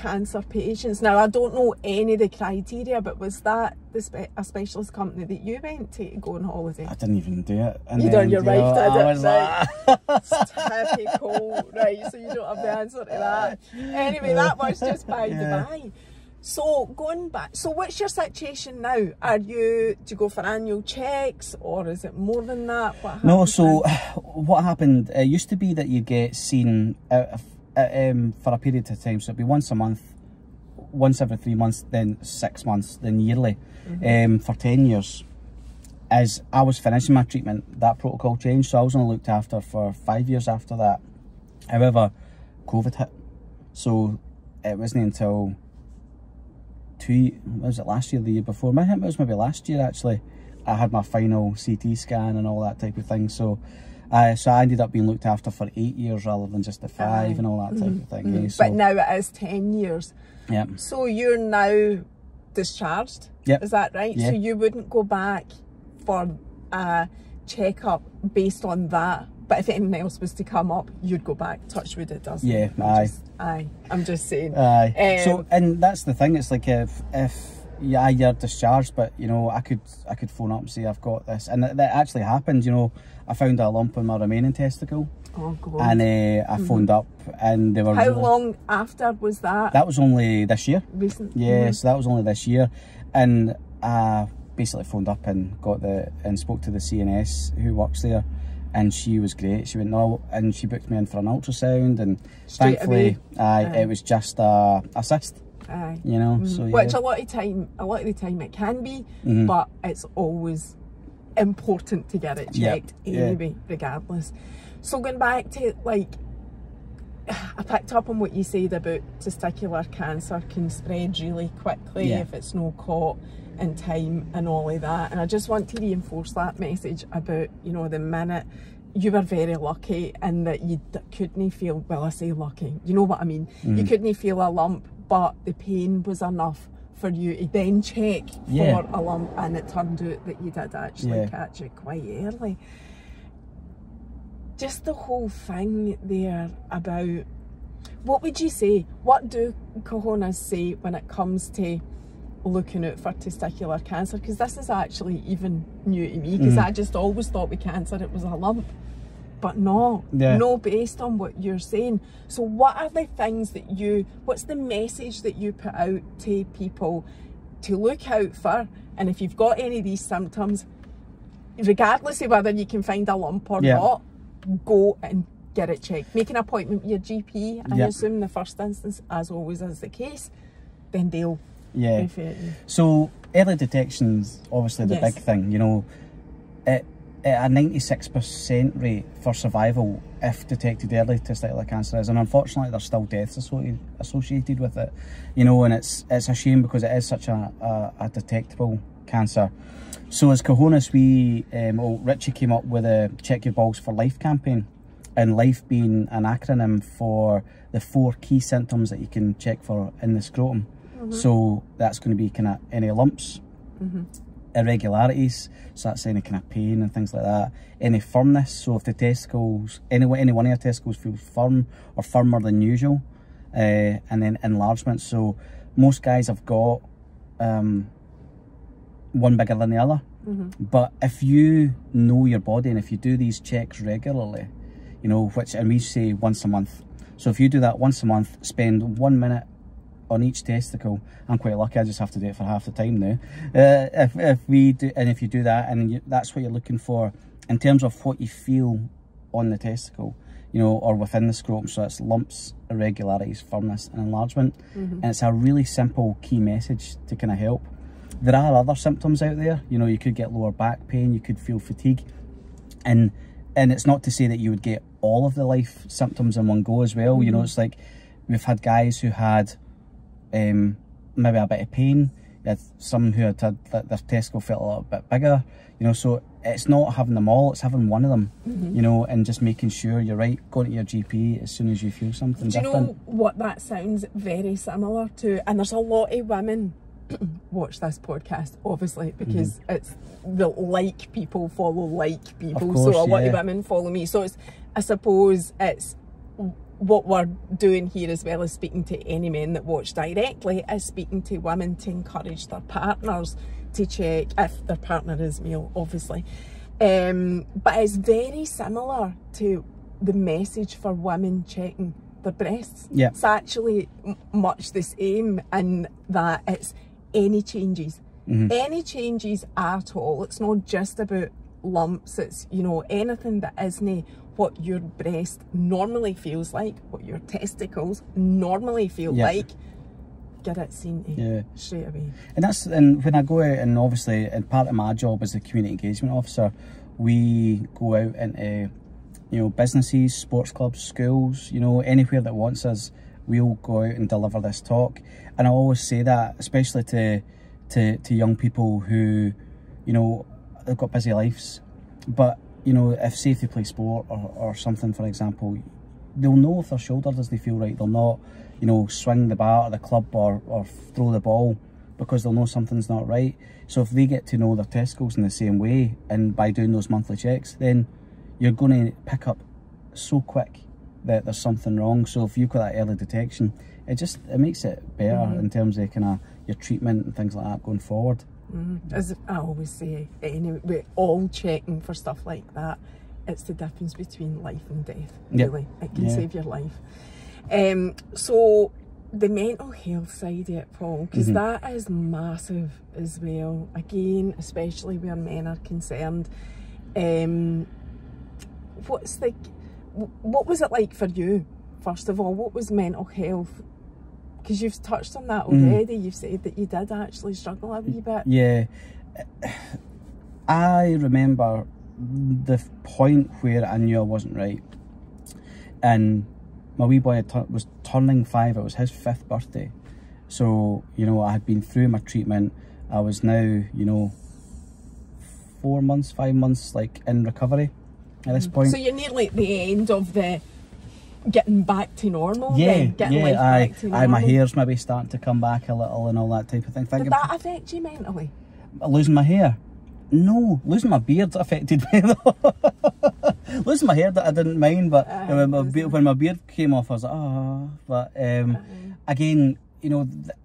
cancer patients. Now, I don't know any of the criteria, but was that the spe a specialist company that you went to, to go on holiday? I didn't even do it. And you done your wife did it, right? Like... Typical, right? So you don't have the answer to that. Anyway, that was just by yeah. Dubai. So going back, so what's your situation now? Are you do you go for annual checks or is it more than that? What no, so what happened? It used to be that you get seen out uh, um, for a period of time. So it'd be once a month, once every three months, then six months, then yearly, mm -hmm. um, for 10 years. as I was finishing my treatment, that protocol changed. So I was only looked after for five years after that. However, COVID hit. So it wasn't until two, was it last year, the year before? I think it was maybe last year actually. I had my final CT scan and all that type of thing. So uh, so I ended up being looked after for eight years rather than just the five and all that type mm of thing. Mm -hmm. so, but now it is 10 years. Yeah. So you're now discharged. Yep. Is that right? Yeah. So you wouldn't go back for a checkup based on that. But if anything else was to come up, you'd go back. Touch wood, it doesn't. Yeah, aye. Just, aye. I'm just saying. Aye. Um, so, and that's the thing. It's like if if yeah, you're discharged, but you know, I could I could phone up and say I've got this, and that, that actually happened. You know, I found a lump in my remaining testicle. Oh God. And uh, I mm-hmm. phoned mm -hmm. up, and they were. How really, long after was that? That was only this year. Recent. Yeah, so that was only this year, and I basically phoned up and got the and spoke to the CNS who works there, and she was great. She went no, and she booked me in for an ultrasound, and Straight thankfully, I, it was just a, a cyst. Aye. You know, mm -hmm. so yeah. Which a lot of time, a lot of the time it can be, mm -hmm. but it's always important to get it checked yep. anyway, yeah. regardless. So going back to like, I picked up on what you said about testicular cancer can spread really quickly yeah. if it's not caught in time and all of that. And I just want to reinforce that message about, you know, the minute you were very lucky and that you couldn't feel, well, I say lucky, you know what I mean? Mm. You couldn't feel a lump, but the pain was enough for you to then check yeah. for a lump and it turned out that you did actually yeah. catch it quite early. Just the whole thing there about what would you say? What do Cahonas say when it comes to looking out for testicular cancer? Because this is actually even new to me because mm. I just always thought with cancer it was a lump but no, yeah. no based on what you're saying. So what are the things that you, what's the message that you put out to people to look out for? And if you've got any of these symptoms, regardless of whether you can find a lump or yeah. not, go and get it checked. Make an appointment with your GP. I assume in the first instance, as always is the case, then they'll yeah. So early detection's obviously the yes. big thing, you know. It a 96% rate for survival if detected early testicular cancer is and unfortunately there's still deaths associated with it you know and it's it's a shame because it is such a, a, a detectable cancer. So as Cahonas we um, well, Richie came up with a check your balls for life campaign and life being an acronym for the four key symptoms that you can check for in the scrotum. Mm -hmm. so that's going to be kind of any lumps. Mm -hmm irregularities, so that's any kind of pain and things like that. Any firmness, so if the testicles, any, any one of your testicles feels firm or firmer than usual, uh, and then enlargement. So most guys have got um, one bigger than the other. Mm -hmm. But if you know your body and if you do these checks regularly, you know, which, and we say once a month. So if you do that once a month, spend one minute on each testicle. I'm quite lucky, I just have to do it for half the time now. Uh, if, if we do, and if you do that, and you, that's what you're looking for in terms of what you feel on the testicle, you know, or within the scrotum. So it's lumps, irregularities, firmness, and enlargement. Mm -hmm. And it's a really simple key message to kind of help. There are other symptoms out there. You know, you could get lower back pain, you could feel fatigue, and and it's not to say that you would get all of the life symptoms in one go as well. Mm -hmm. You know, mm-hmm. it's like we've had guys who had um, maybe a bit of pain. You had some who had, had their testicle felt a little bit bigger, you know, so it's not having them all, it's having one of them, mm -hmm. you know, and just making sure you're right, going to your GP as soon as you feel something Do different. you know what that sounds very similar to? And there's a lot of women watch this podcast, obviously, because mm -hmm. it's the like people follow like people. Course, so a lot yeah. of women follow me. So it's, I suppose it's what we're doing here as well as speaking to any men that watch directly is speaking to women to encourage their partners to check if their partner is male obviously. Um, but it's very similar to the message for women checking their breasts. Yeah. It's actually much the same in that it's any changes. Mm -hmm. any changes at all. It's not just about lumps it's you know anything that isn't what your breast normally feels like, what your testicles normally feel yeah. like, get it seen to Yeah. straight away. And that's and when I go out and obviously and part of my job as a community engagement officer, we go out into you know businesses, sports clubs, schools, you know anywhere that wants us, we'll go out and deliver this talk. And I always say that, especially to to to young people who, you know, they've got busy lives, but you know if say if they play sport or, or something, for example, they'll know if their shoulder doesn't feel right. They'll not, you know, swing the bat or the club or, or throw the ball because they'll know something's not right. So if they get to know their testicles in the same way and by doing those monthly checks, then you're going to pick up so quick that there's something wrong. So if you've got that early detection, it just it makes it better Mm-hmm. in terms of kind of your treatment and things like that going forward. As I always say, anyway, we're all checking for stuff like that. It's the difference between life and death, really. It can Yeah. save your life. Um, so the mental health side of it, Paul, because Mm-hmm. is massive as well. Again, especially where men are concerned. Um, what's the, what was it like for you? First of all, what was mental health? Because you've touched on that Mm. already. You've said that you did actually struggle a wee bit. Yeah, I remember the point where I knew I wasn't right, and my wee boy was turning five. It was his fifth birthday, so you know I had been through my treatment. I was now you know four months, five months like in recovery at this point. So you're nearly at the end of the getting back to normal. yeah, then, getting yeah, life I, back to I, my hair's maybe starting to come back a little and all that type of thing. Think Did that affect you mentally? losing my hair. No, losing my beard affected me though. losing my hair that I didn't mind, but Aye, when, my beard, when my beard came off, I was like, oh. But um, uh-huh. again, you know, th-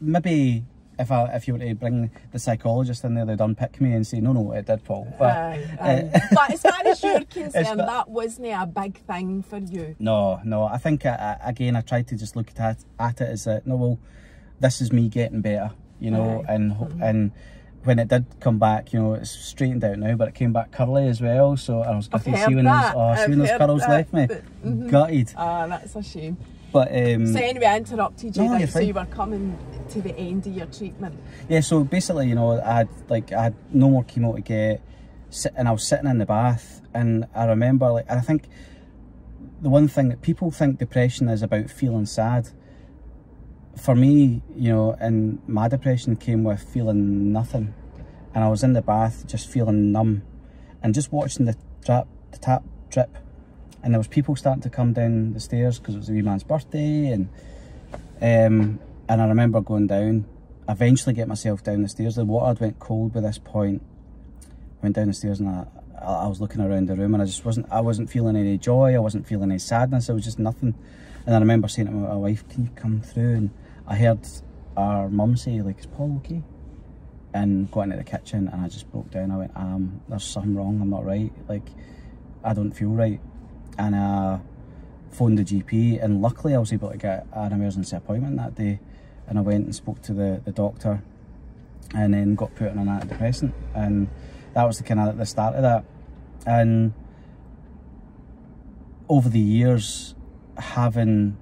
maybe if I if you were to bring the psychologist in there, they'd unpick me and say, no, no, it did fall. But Aye, uh, aye. but as far as you're concerned, that wasn't a big thing for you. no, no, I think I, I, again I tried to just look at at it as that no, well, this is me getting better, you know, Aye. and ho mm-hmm. and when it did come back, you know, it's straightened out now, but it came back curly as well. So I was gutted see when those, oh, see when those curls that, left me. but- mhm. Gutted. Ah, that's a shame. But um, So anyway, I interrupted you No, you're so you were coming to the end of your treatment. yeah, so basically, you know, I had like I had no more chemo to get, sit, and I was sitting in the bath, and I remember like I think the one thing that people think depression is about feeling sad. For me, you know, and my depression came with feeling nothing, and I was in the bath just feeling numb, and just watching the trap, the tap drip, and there was people starting to come down the stairs because it was the wee man's birthday, and um, and I remember going down. Eventually, get myself down the stairs. The water had went cold by this point. Went down the stairs and I, I I was looking around the room and I just wasn't. I wasn't feeling any joy. I wasn't feeling any sadness. It was just nothing. And I remember saying to my wife, "Can you come through?" And I heard our mum say, "Like, is Paul okay?" And got into the kitchen and I just broke down. I went, "Um, there's something wrong. I'm not right. Like, I don't feel right." And I phoned the GP and luckily I was able to get an emergency appointment that day and I went and spoke to the, the doctor and then got put on an antidepressant and that was the kind of the start of that. And over the years having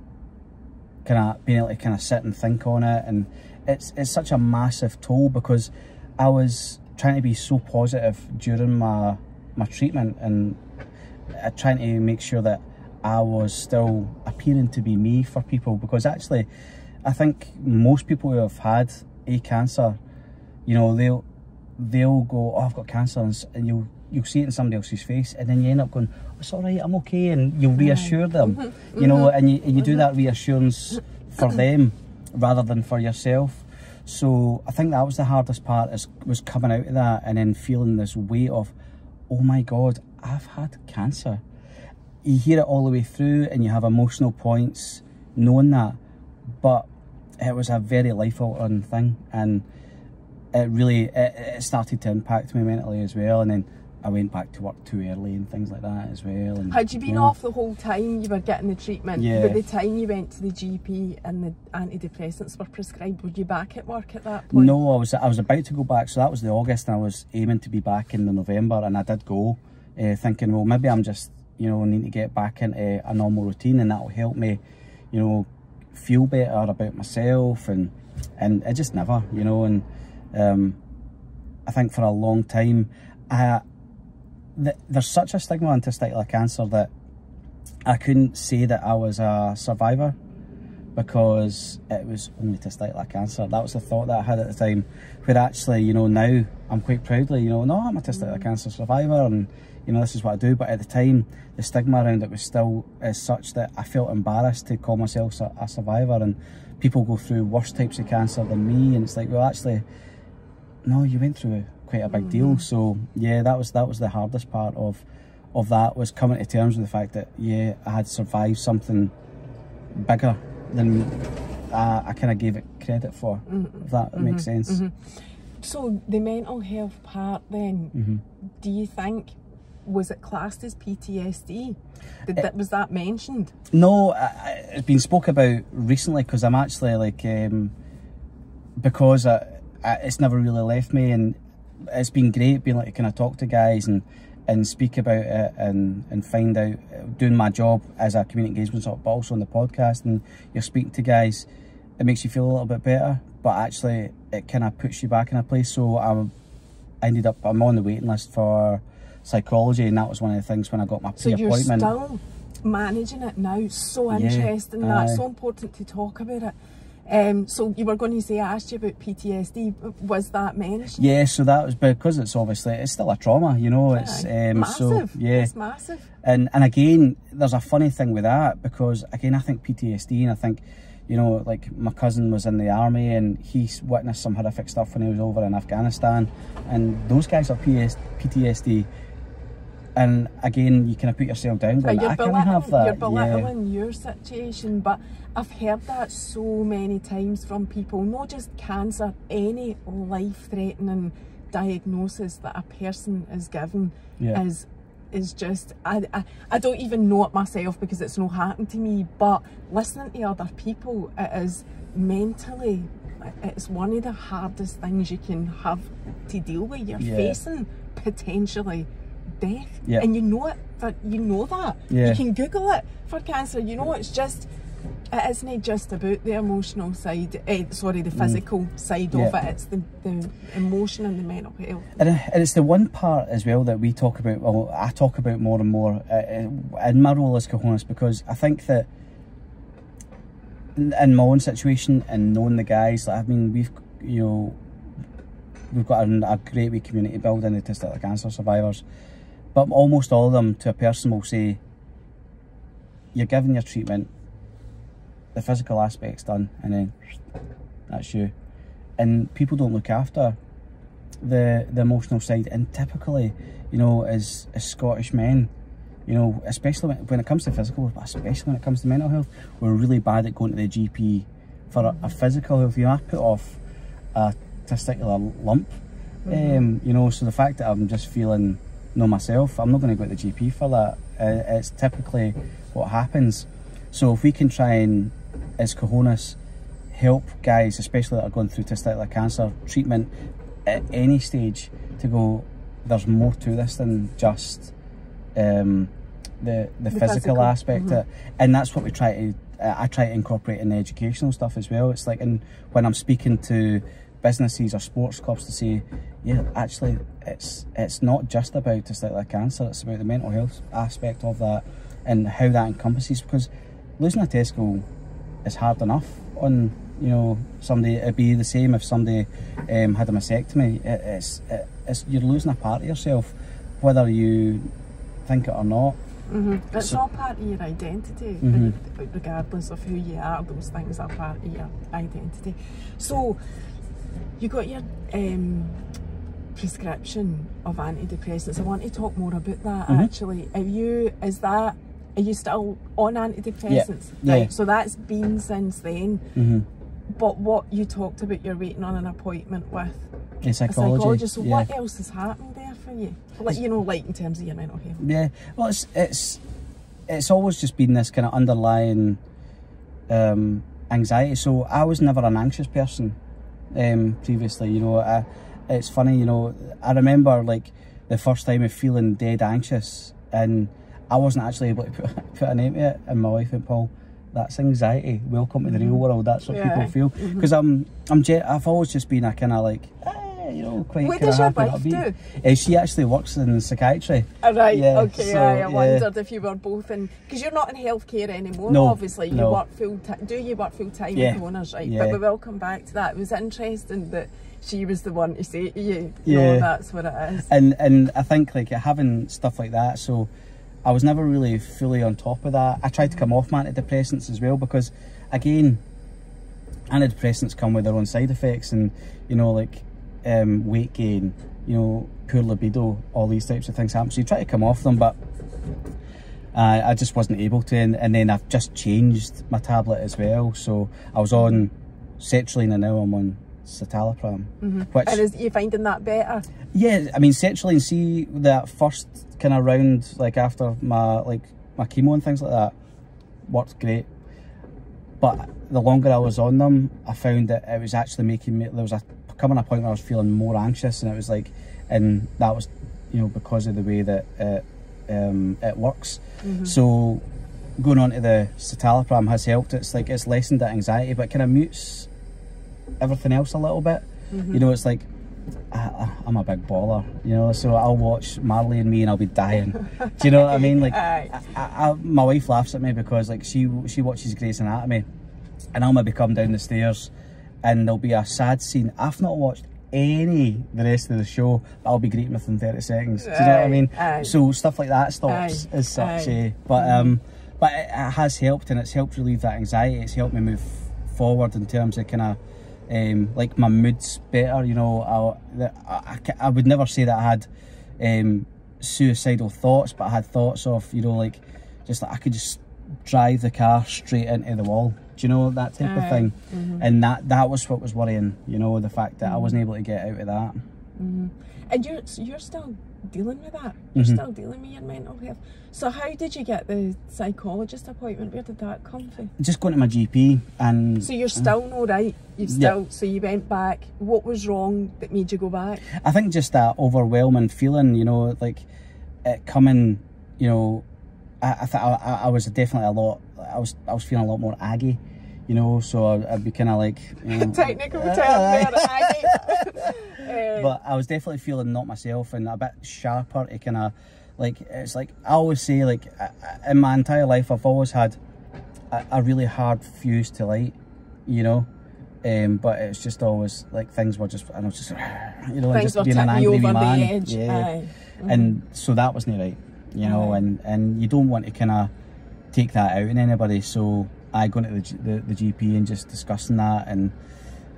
kind of being able to kind of sit and think on it and it's it's such a massive toll because I was trying to be so positive during my my treatment and uh, trying to make sure that I was still appearing to be me for people because actually I think most people who have had a cancer you know they'll they'll go oh I've got cancer and, you'll you'll see it in somebody else's face and then you end up going oh, it's all right I'm okay and you'll reassure them mm-hmm. you know mm-hmm. and you, and you do mm-hmm. that reassurance for them rather than for yourself. So I think that was the hardest part is was coming out of that and then feeling this weight of oh my god I've had cancer you hear it all the way through and you have emotional points knowing that but it was a very life altering thing and it really it, it started to impact me mentally as well and then I went back to work too early and things like that as well and Had you been know. off the whole time you were getting the treatment? Yeah. By the time you went to the GP and the antidepressants were prescribed, were you back at work at that point? No, I was I was about to go back, so that was the August, and I was aiming to be back in the November, and I did go, uh, thinking, well, maybe I'm just you know need to get back into a normal routine, and that will help me, you know, feel better about myself and and it just never, you know, and um, I think for a long time, I, th there's such a stigma on testicular cancer that I couldn't say that I was a survivor because it was only testicular cancer. That was the thought that I had at the time. Where actually, you know, now I'm quite proudly, you know, no, I'm a testicular cancer survivor and, you know, this is what I do. But at the time, the stigma around it was still as such that I felt embarrassed to call myself a, a survivor. And people go through worse types of cancer than me. And it's like, well, actually, no, you went through quite a big mm -hmm. deal. So yeah, that was that was the hardest part of of that was coming to terms with the fact that yeah, I had survived something bigger than I, I kind of gave it credit for. Mm -hmm. If that mm -hmm. makes sense. Mm-hmm. So the mental health part, then, mm-hmm. do you think was it classed as PTSD? Did it, that was that mentioned? No, it's been spoke about recently because I'm actually like um, because I, it's never really left me and it's been great being like to kind of talk to guys and and speak about it and and find out doing my job as a community engagement sort but also on the podcast and you're speaking to guys it makes you feel a little bit better but actually it kind of puts you back in a place so I'm, I ended up I'm on the waiting list for psychology and that was one of the things when I got my so pre-appointment so you're still managing it now so interesting yeah, that's so important to talk about it um, so you were going to say, I asked you about PTSD. Was that mentioned? Yeah, so that was because it's obviously it's still a trauma, you know. It's um, massive. So, yeah, it's massive. And and again, there's a funny thing with that because again, I think PTSD, and I think, you know, like my cousin was in the army and he witnessed some horrific stuff when he was over in Afghanistan, and those guys are PS, PTSD and again you kind of put yourself down going, I can have that. You're belittling yeah. your situation, but I've heard that so many times from people, not just cancer, any life-threatening diagnosis that a person is given yeah. is is just I, I I don't even know it myself because it's not happened to me but listening to other people it is mentally it's one of the hardest things you can have to deal with you're yeah. facing potentially death. Yeah. And you know it, for, you know that. Yeah. You can Google it for cancer. You know, it's just, it isn't just about the emotional side, eh, sorry, the mm. physical mm. side yeah. of it. It's the, the emotion and the mental health. And, and it's the one part as well that we talk about, well, I talk about more and more uh, in my role as Cahonas because I think that in my own situation and knowing the guys, like, I mean, we've, you know, we've got a, a great wee community building the testicular cancer survivors but almost all of them, to a person, will say, you're given your treatment, the physical aspect's done, and then that's you. And people don't look after the the emotional side. And typically, you know, as, as Scottish men, you know, especially when, when it comes to physical, but especially when it comes to mental health, we're really bad at going to the GP for a, a physical health. You know, I put off a testicular lump, mm -hmm. um, you know, so the fact that I'm just feeling know myself, I'm not going to go to the GP for that. Uh, it's typically what happens. So if we can try and, as Cahonas, help guys, especially that are going through testicular cancer treatment at any stage, to go, there's more to this than just um, the, the, the physical, physical, aspect. Mm -hmm. and that's what we try to, I try to incorporate in the educational stuff as well. It's like in, when I'm speaking to businesses or sports clubs to say, yeah, actually, it's it's not just about testicular cancer, it's about the mental health aspect of that and how that encompasses, because losing a testicle is hard enough on, you know, somebody, it'd be the same if somebody um, had a mastectomy, it, it's, it, it's, you're losing a part of yourself, whether you think it or not. Mm -hmm. It's so, all part of your identity, mm -hmm. regardless of who you are. Those things are part of your identity. So, you got your um, prescription of antidepressants. I want to talk more about that mm -hmm. actually. Are you, is that, are you still on antidepressants? Yeah. Right, yeah. so that's been since then. Mm -hmm. But what you talked about, you're waiting on an appointment with a psychologist. A psychologist. So yeah. what else has happened there for you? Like, you know, like in terms of your mental health? Yeah, well, it's, it's, it's always just been this kind of underlying um, anxiety. So I was never an anxious person um, previously. You know, I, it's funny. You know, I remember like the first time of feeling dead anxious, and I wasn't actually able to put, put a name to it. And my wife and Paul, that's anxiety. Welcome to the real world. That's what Yeah. people feel. Because I'm I'm je- I've always just been a kind of like. eh, you know, quite What does your wife do? Uh, she actually works in psychiatry. All right, Yeah, okay, so, I, I yeah. wondered if you were both in, because you're not in healthcare anymore, No, obviously. You no. work full time. Do you work full time Yeah, with owners, right? yeah. But we will come back to that. It was interesting that she was the one to say to you, Yeah. no, that's what it is. and and I think like having stuff like that, so I was never really fully on top of that. I tried to come off my antidepressants as well because, again, antidepressants come with their own side effects, and you know like um, weight gain, you know poor libido, all these types of things happen. So you try to come off them, but. Uh, I just wasn't able to, and, and then I've just changed my tablet as well. So I was on sertraline, and now I'm on citalopram, which And is you finding that better? yeah, I mean, sertraline. See that first kind of round, like after my like my chemo and things like that, worked great. But the longer I was on them, I found that it was actually making me. There was a coming a point where I was feeling more anxious, and it was like, and that was, you know, because of the way that it um, it works. So going on to the citalopram has helped. It's like it's lessened that anxiety, but kind of mutes everything else a little bit. You know, it's like I, I'm a big baller, you know, so I'll watch Marley and Me and I'll be dying. Do you know what I mean? Like. I, I, I, my wife laughs at me because like she she watches Grey's Anatomy, and I'll maybe come down the stairs, and there'll be a sad scene. I've not watched any the rest of the show, but I'll be greeting within 30 seconds. Do you know what I mean? aye. So stuff like that stops Aye, as such, aye. eh? But um, but it, it has helped, and it's helped relieve that anxiety. It's helped me move forward in terms of kind of um, like my mood's better. You know, I, I, I I would never say that I had um, suicidal thoughts, but I had thoughts of you know like just like I could just drive the car straight into the wall. Do you know that type Aye, of thing? Mm-hmm. And that that was what was worrying. You know, the fact that I wasn't mm-hmm. able to get out of that. Mm-hmm. And you're so you're still dealing with that. You're Mhm. still dealing with your mental health. So how did you get the psychologist appointment? Where did that come from? Just going to my GP and So you're uh, still no right. You've Yeah. still so you went back. What was wrong that made you go back? I think just that overwhelming feeling, you know, like it coming, you know, I I, th- I I was definitely a lot. I was I was feeling a lot more aggy, you know. So I'd, I'd be kind of like you know, Technical term Aye. there, Aggie. But I was definitely feeling not myself and a bit sharper to kind of like it's like I always say like I- I- in my entire life I've always had a, a really hard fuse to light, you know. Um, but it's just always like things were just I was just you know and things just being an angry man. Yeah. Aye. and so that wasn't right you know and and you don't want to kind of take that out on anybody. So i going to the, G- the, the gp and just discussing that and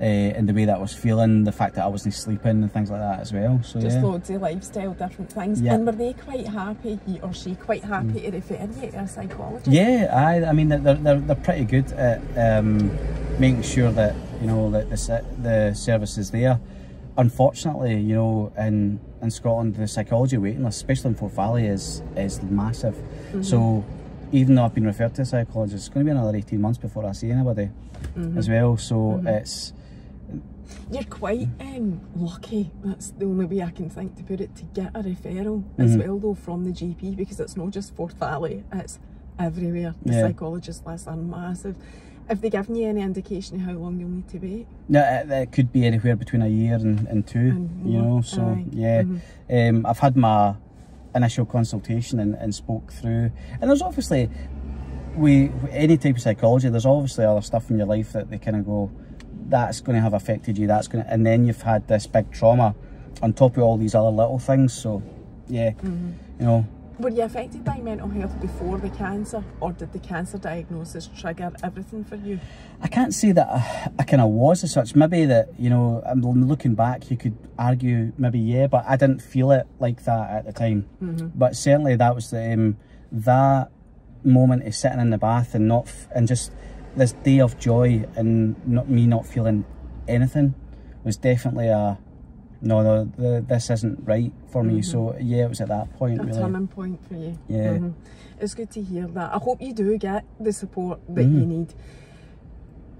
uh, and the way that I was feeling the fact that i wasn't sleeping and things like that as well. So Just yeah. loads of lifestyle, different things. Yeah. And were they quite happy, he or she quite happy to refer you to a psychologist? yeah I, I mean they're, they're, they're pretty good at um, making sure that you know that the, the service is there. Unfortunately you know in in Scotland the psychology waiting list especially in Forth Valley is is massive. So even though I've been referred to a psychologist it's going to be another 18 months before I see anybody as well so it's You're quite um, lucky. That's the only way I can think to put it to get a referral as Mhm. well, though, from the GP because it's not just Forth Valley; it's everywhere. The Yeah. psychologist lists are massive. Have they given you any indication of how long you'll need to wait? Yeah, it, it could be anywhere between a year and, and two, And you know. So aye. yeah, Mhm. um, I've had my initial consultation and, and spoke through, and there's obviously we any type of psychology. There's obviously other stuff in your life that they kind of go, that's going to have affected you. That's going, to, and then you've had this big trauma on top of all these other little things. So yeah, Mm-hmm. you know, Were you affected by mental health before the cancer, or did the cancer diagnosis trigger everything for you? I can't say that I, I kind of was as such. Maybe that, you know, I'm looking back, you could argue maybe, yeah, but I didn't feel it like that at the time. But certainly that was the, um, that moment of sitting in the bath and not, f- and just this day of joy and not me not feeling anything was definitely a, no, no, the, this isn't right for me. So yeah, it was at that point a really. turning point for you. Yeah. Mhm. It's good to hear that. I hope you do get the support that you Mhm. need.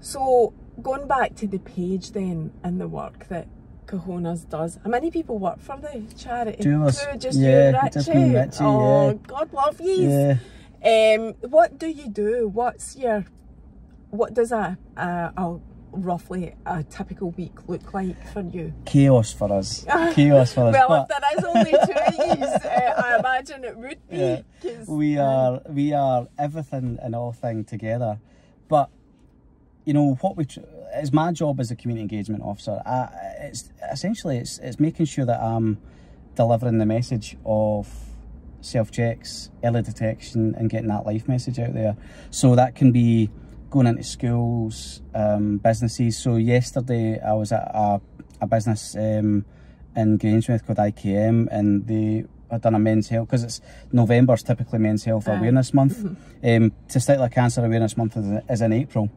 So, going back to the page then and the work that Cahonas does. How many people work for the charity? Two of us. Two, just Yeah, you Richie. just me Richie, oh, yeah. God love you. Yeah. Um, what do you do? What's your what does a, a, a roughly a typical week look like for you? Chaos for us. Chaos for us. well, if there is only two of you, uh, I imagine it would be. Yeah. we are we are everything and all thing together but you know what we tr- it's my job as a community engagement officer I, it's essentially it's it's making sure that i'm delivering the message of self checks early detection and getting that life message out there so that can be going into schools um, businesses so yesterday i was at a, a business um, in Grangemouth called IKM and they had done a men's health because it's November's typically men's health Aye. awareness month. Um, Testicular Cancer Awareness Month is, is in April.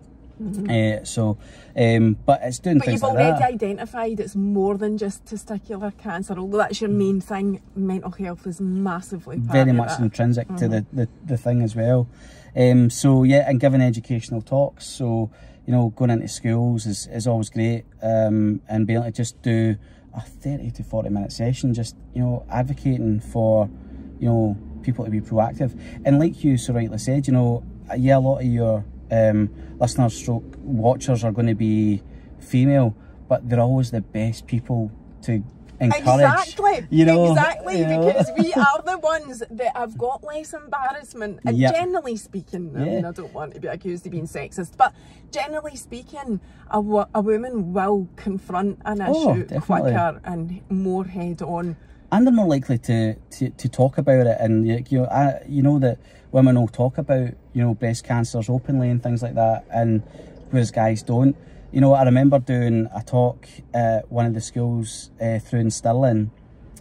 Uh, so, um, but it's doing But things you've already identified it's more than just testicular cancer, although that's your main thing. Mental health is massively very much that. intrinsic to the, the, the thing as well. Um, so yeah, and giving educational talks. So you know, going into schools is, is always great, um, and being able to just do a thirty to forty minute session, just you know, advocating for you know people to be proactive. And like you so rightly said, you know, yeah, a lot of your um, listeners, stroke watchers are going to be female, but they're always the best people to Exactly. You know, exactly. you know. Because we are the ones that have got less embarrassment. And Yep. generally speaking, I Yeah. mean, I don't want to be accused of being sexist, but generally speaking, a, a woman will confront an Oh, issue definitely. quicker and more head on. and they're more likely to, to, to talk about it and you, you know I, you know that women will talk about you know breast cancers openly and things like that and whereas guys don't you know I remember doing a talk at one of the schools uh, through in Stirling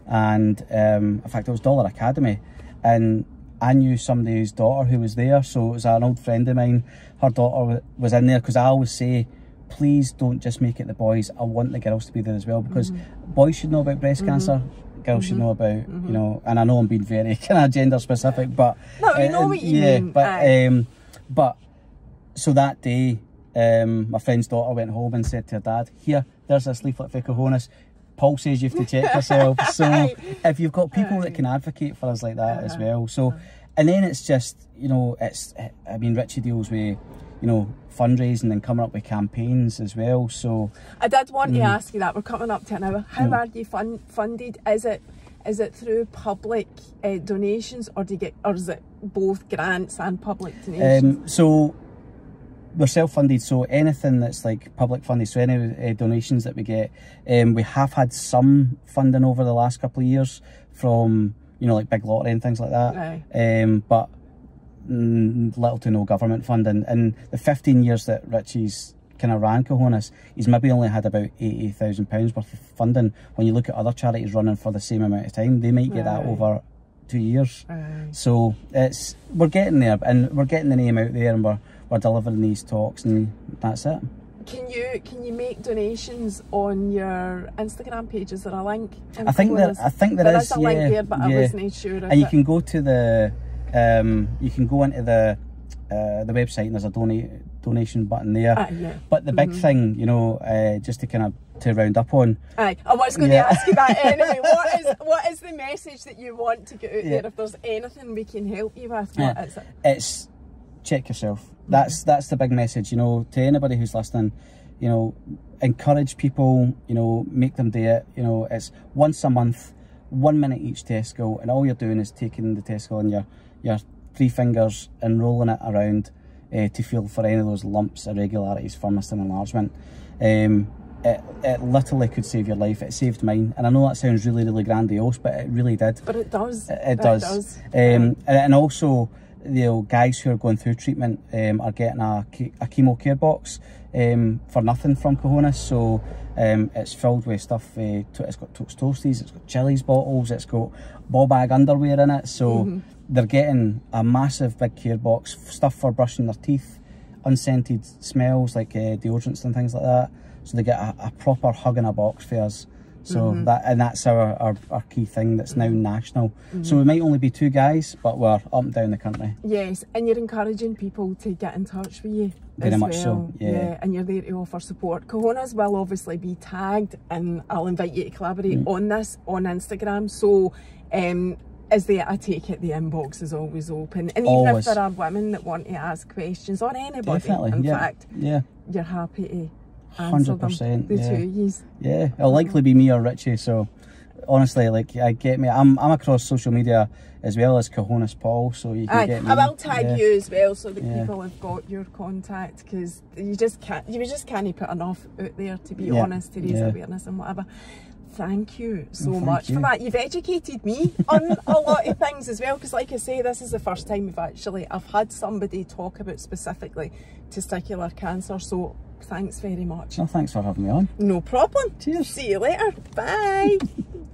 and um, in fact it was Dollar Academy and I knew somebody's daughter who was there so it was an old friend of mine. Her daughter was in there because I always say please don't just make it the boys. I want the girls to be there as well because boys should know about breast cancer girls should know about you know and I know I'm being very kind of gender specific but No, we know uh, what you yeah mean, but aye. um but so that day um my friend's daughter went home and said to her dad here there's this leaflet for Cahonas Paul says you have to check yourself so if you've got people that can advocate for us like that as well so and then it's just you know it's I mean Richie deals with you know fundraising and coming up with campaigns as well so I did want Mm. to ask you that. We're coming up to an hour. How are you fun- funded? Is it is it through public uh, donations, or do you get, or is it both grants and public donations? Um, so we're self-funded, so anything that's like public funded, so any uh, donations that we get, um, we have had some funding over the last couple of years from you know like big lottery and things like that. Aye. Um, but mm, little to no government funding. In the 15 years that Richie's kind of ran Cahonas, he's maybe only had about £80,000 worth of funding. When you look at other charities running for the same amount of time, they might get that over two years. Aye. So it's we're getting there, and we're getting the name out there, and we're we're delivering these talks, and that's it. Can you can you make donations on your Instagram page? Is there a link? I think there? I think there there is is. a yeah, link there, but I yeah. wasn't sure. And you it- can go to the, um, you can go into the, uh, the website, and there's a donate donation button there. Ah, yeah. But the big thing, you know, uh, just to kind of to round up on, Aye, I was going Yeah. to ask you that anyway. What is what is the message that you want to get out Yeah. there? If there's anything we can help you with, what is it? it's check yourself. That's that's the big message, you know, to anybody who's listening. You know, encourage people. You know, make them do it. You know, it's once a month, one minute each testicle, and all you're doing is taking the testicle in your your three fingers and rolling it around uh, to feel for any of those lumps, irregularities, firmness, and enlargement. Um, it, it literally could save your life. It saved mine, and I know that sounds really, really grandiose, but it really did. But it does. It, it does. Um, and, and also, know, guys who are going through treatment um, are getting a, a chemo care box um, for nothing from Cahonas. So um, it's filled with stuff. Uh, to, it's got toast toasties, it's got chilies bottles, it's got ball bag underwear in it. So they're getting a massive big care box, stuff for brushing their teeth, unscented smells like uh, deodorants and things like that. So they get a, a proper hug in a box for us. So that and that's our, our, our key thing that's now national. So we might only be two guys, but we're up and down the country. Yes, and you're encouraging people to get in touch with you. Very as much so, well. yeah. and you're there to offer support. Cahonas will obviously be tagged, and I'll invite you to collaborate Mm. on this on Instagram. So, um, is there, I take it the inbox is always open. And even Always. if there are women that want to ask questions, or anybody, Definitely. in yeah. fact, Yeah. you're happy to 100%, The yeah. two of yous. Yeah. It'll likely be me or Richie. So honestly, like I get me. I'm I'm across social media as well as Cahonas Paul. So you can Aye, get me. I will tag yeah. you as well so that Yeah. people have got your contact because you just can't you just can't put enough out there to be Yeah, honest to raise awareness and whatever. Thank you so much you. for that. You've educated me on a lot of things as well because, like I say, this is the first time we've actually I've had somebody talk about specifically testicular cancer. So thanks very much. No, thanks for having me on. No problem. Cheers. See you later. Bye.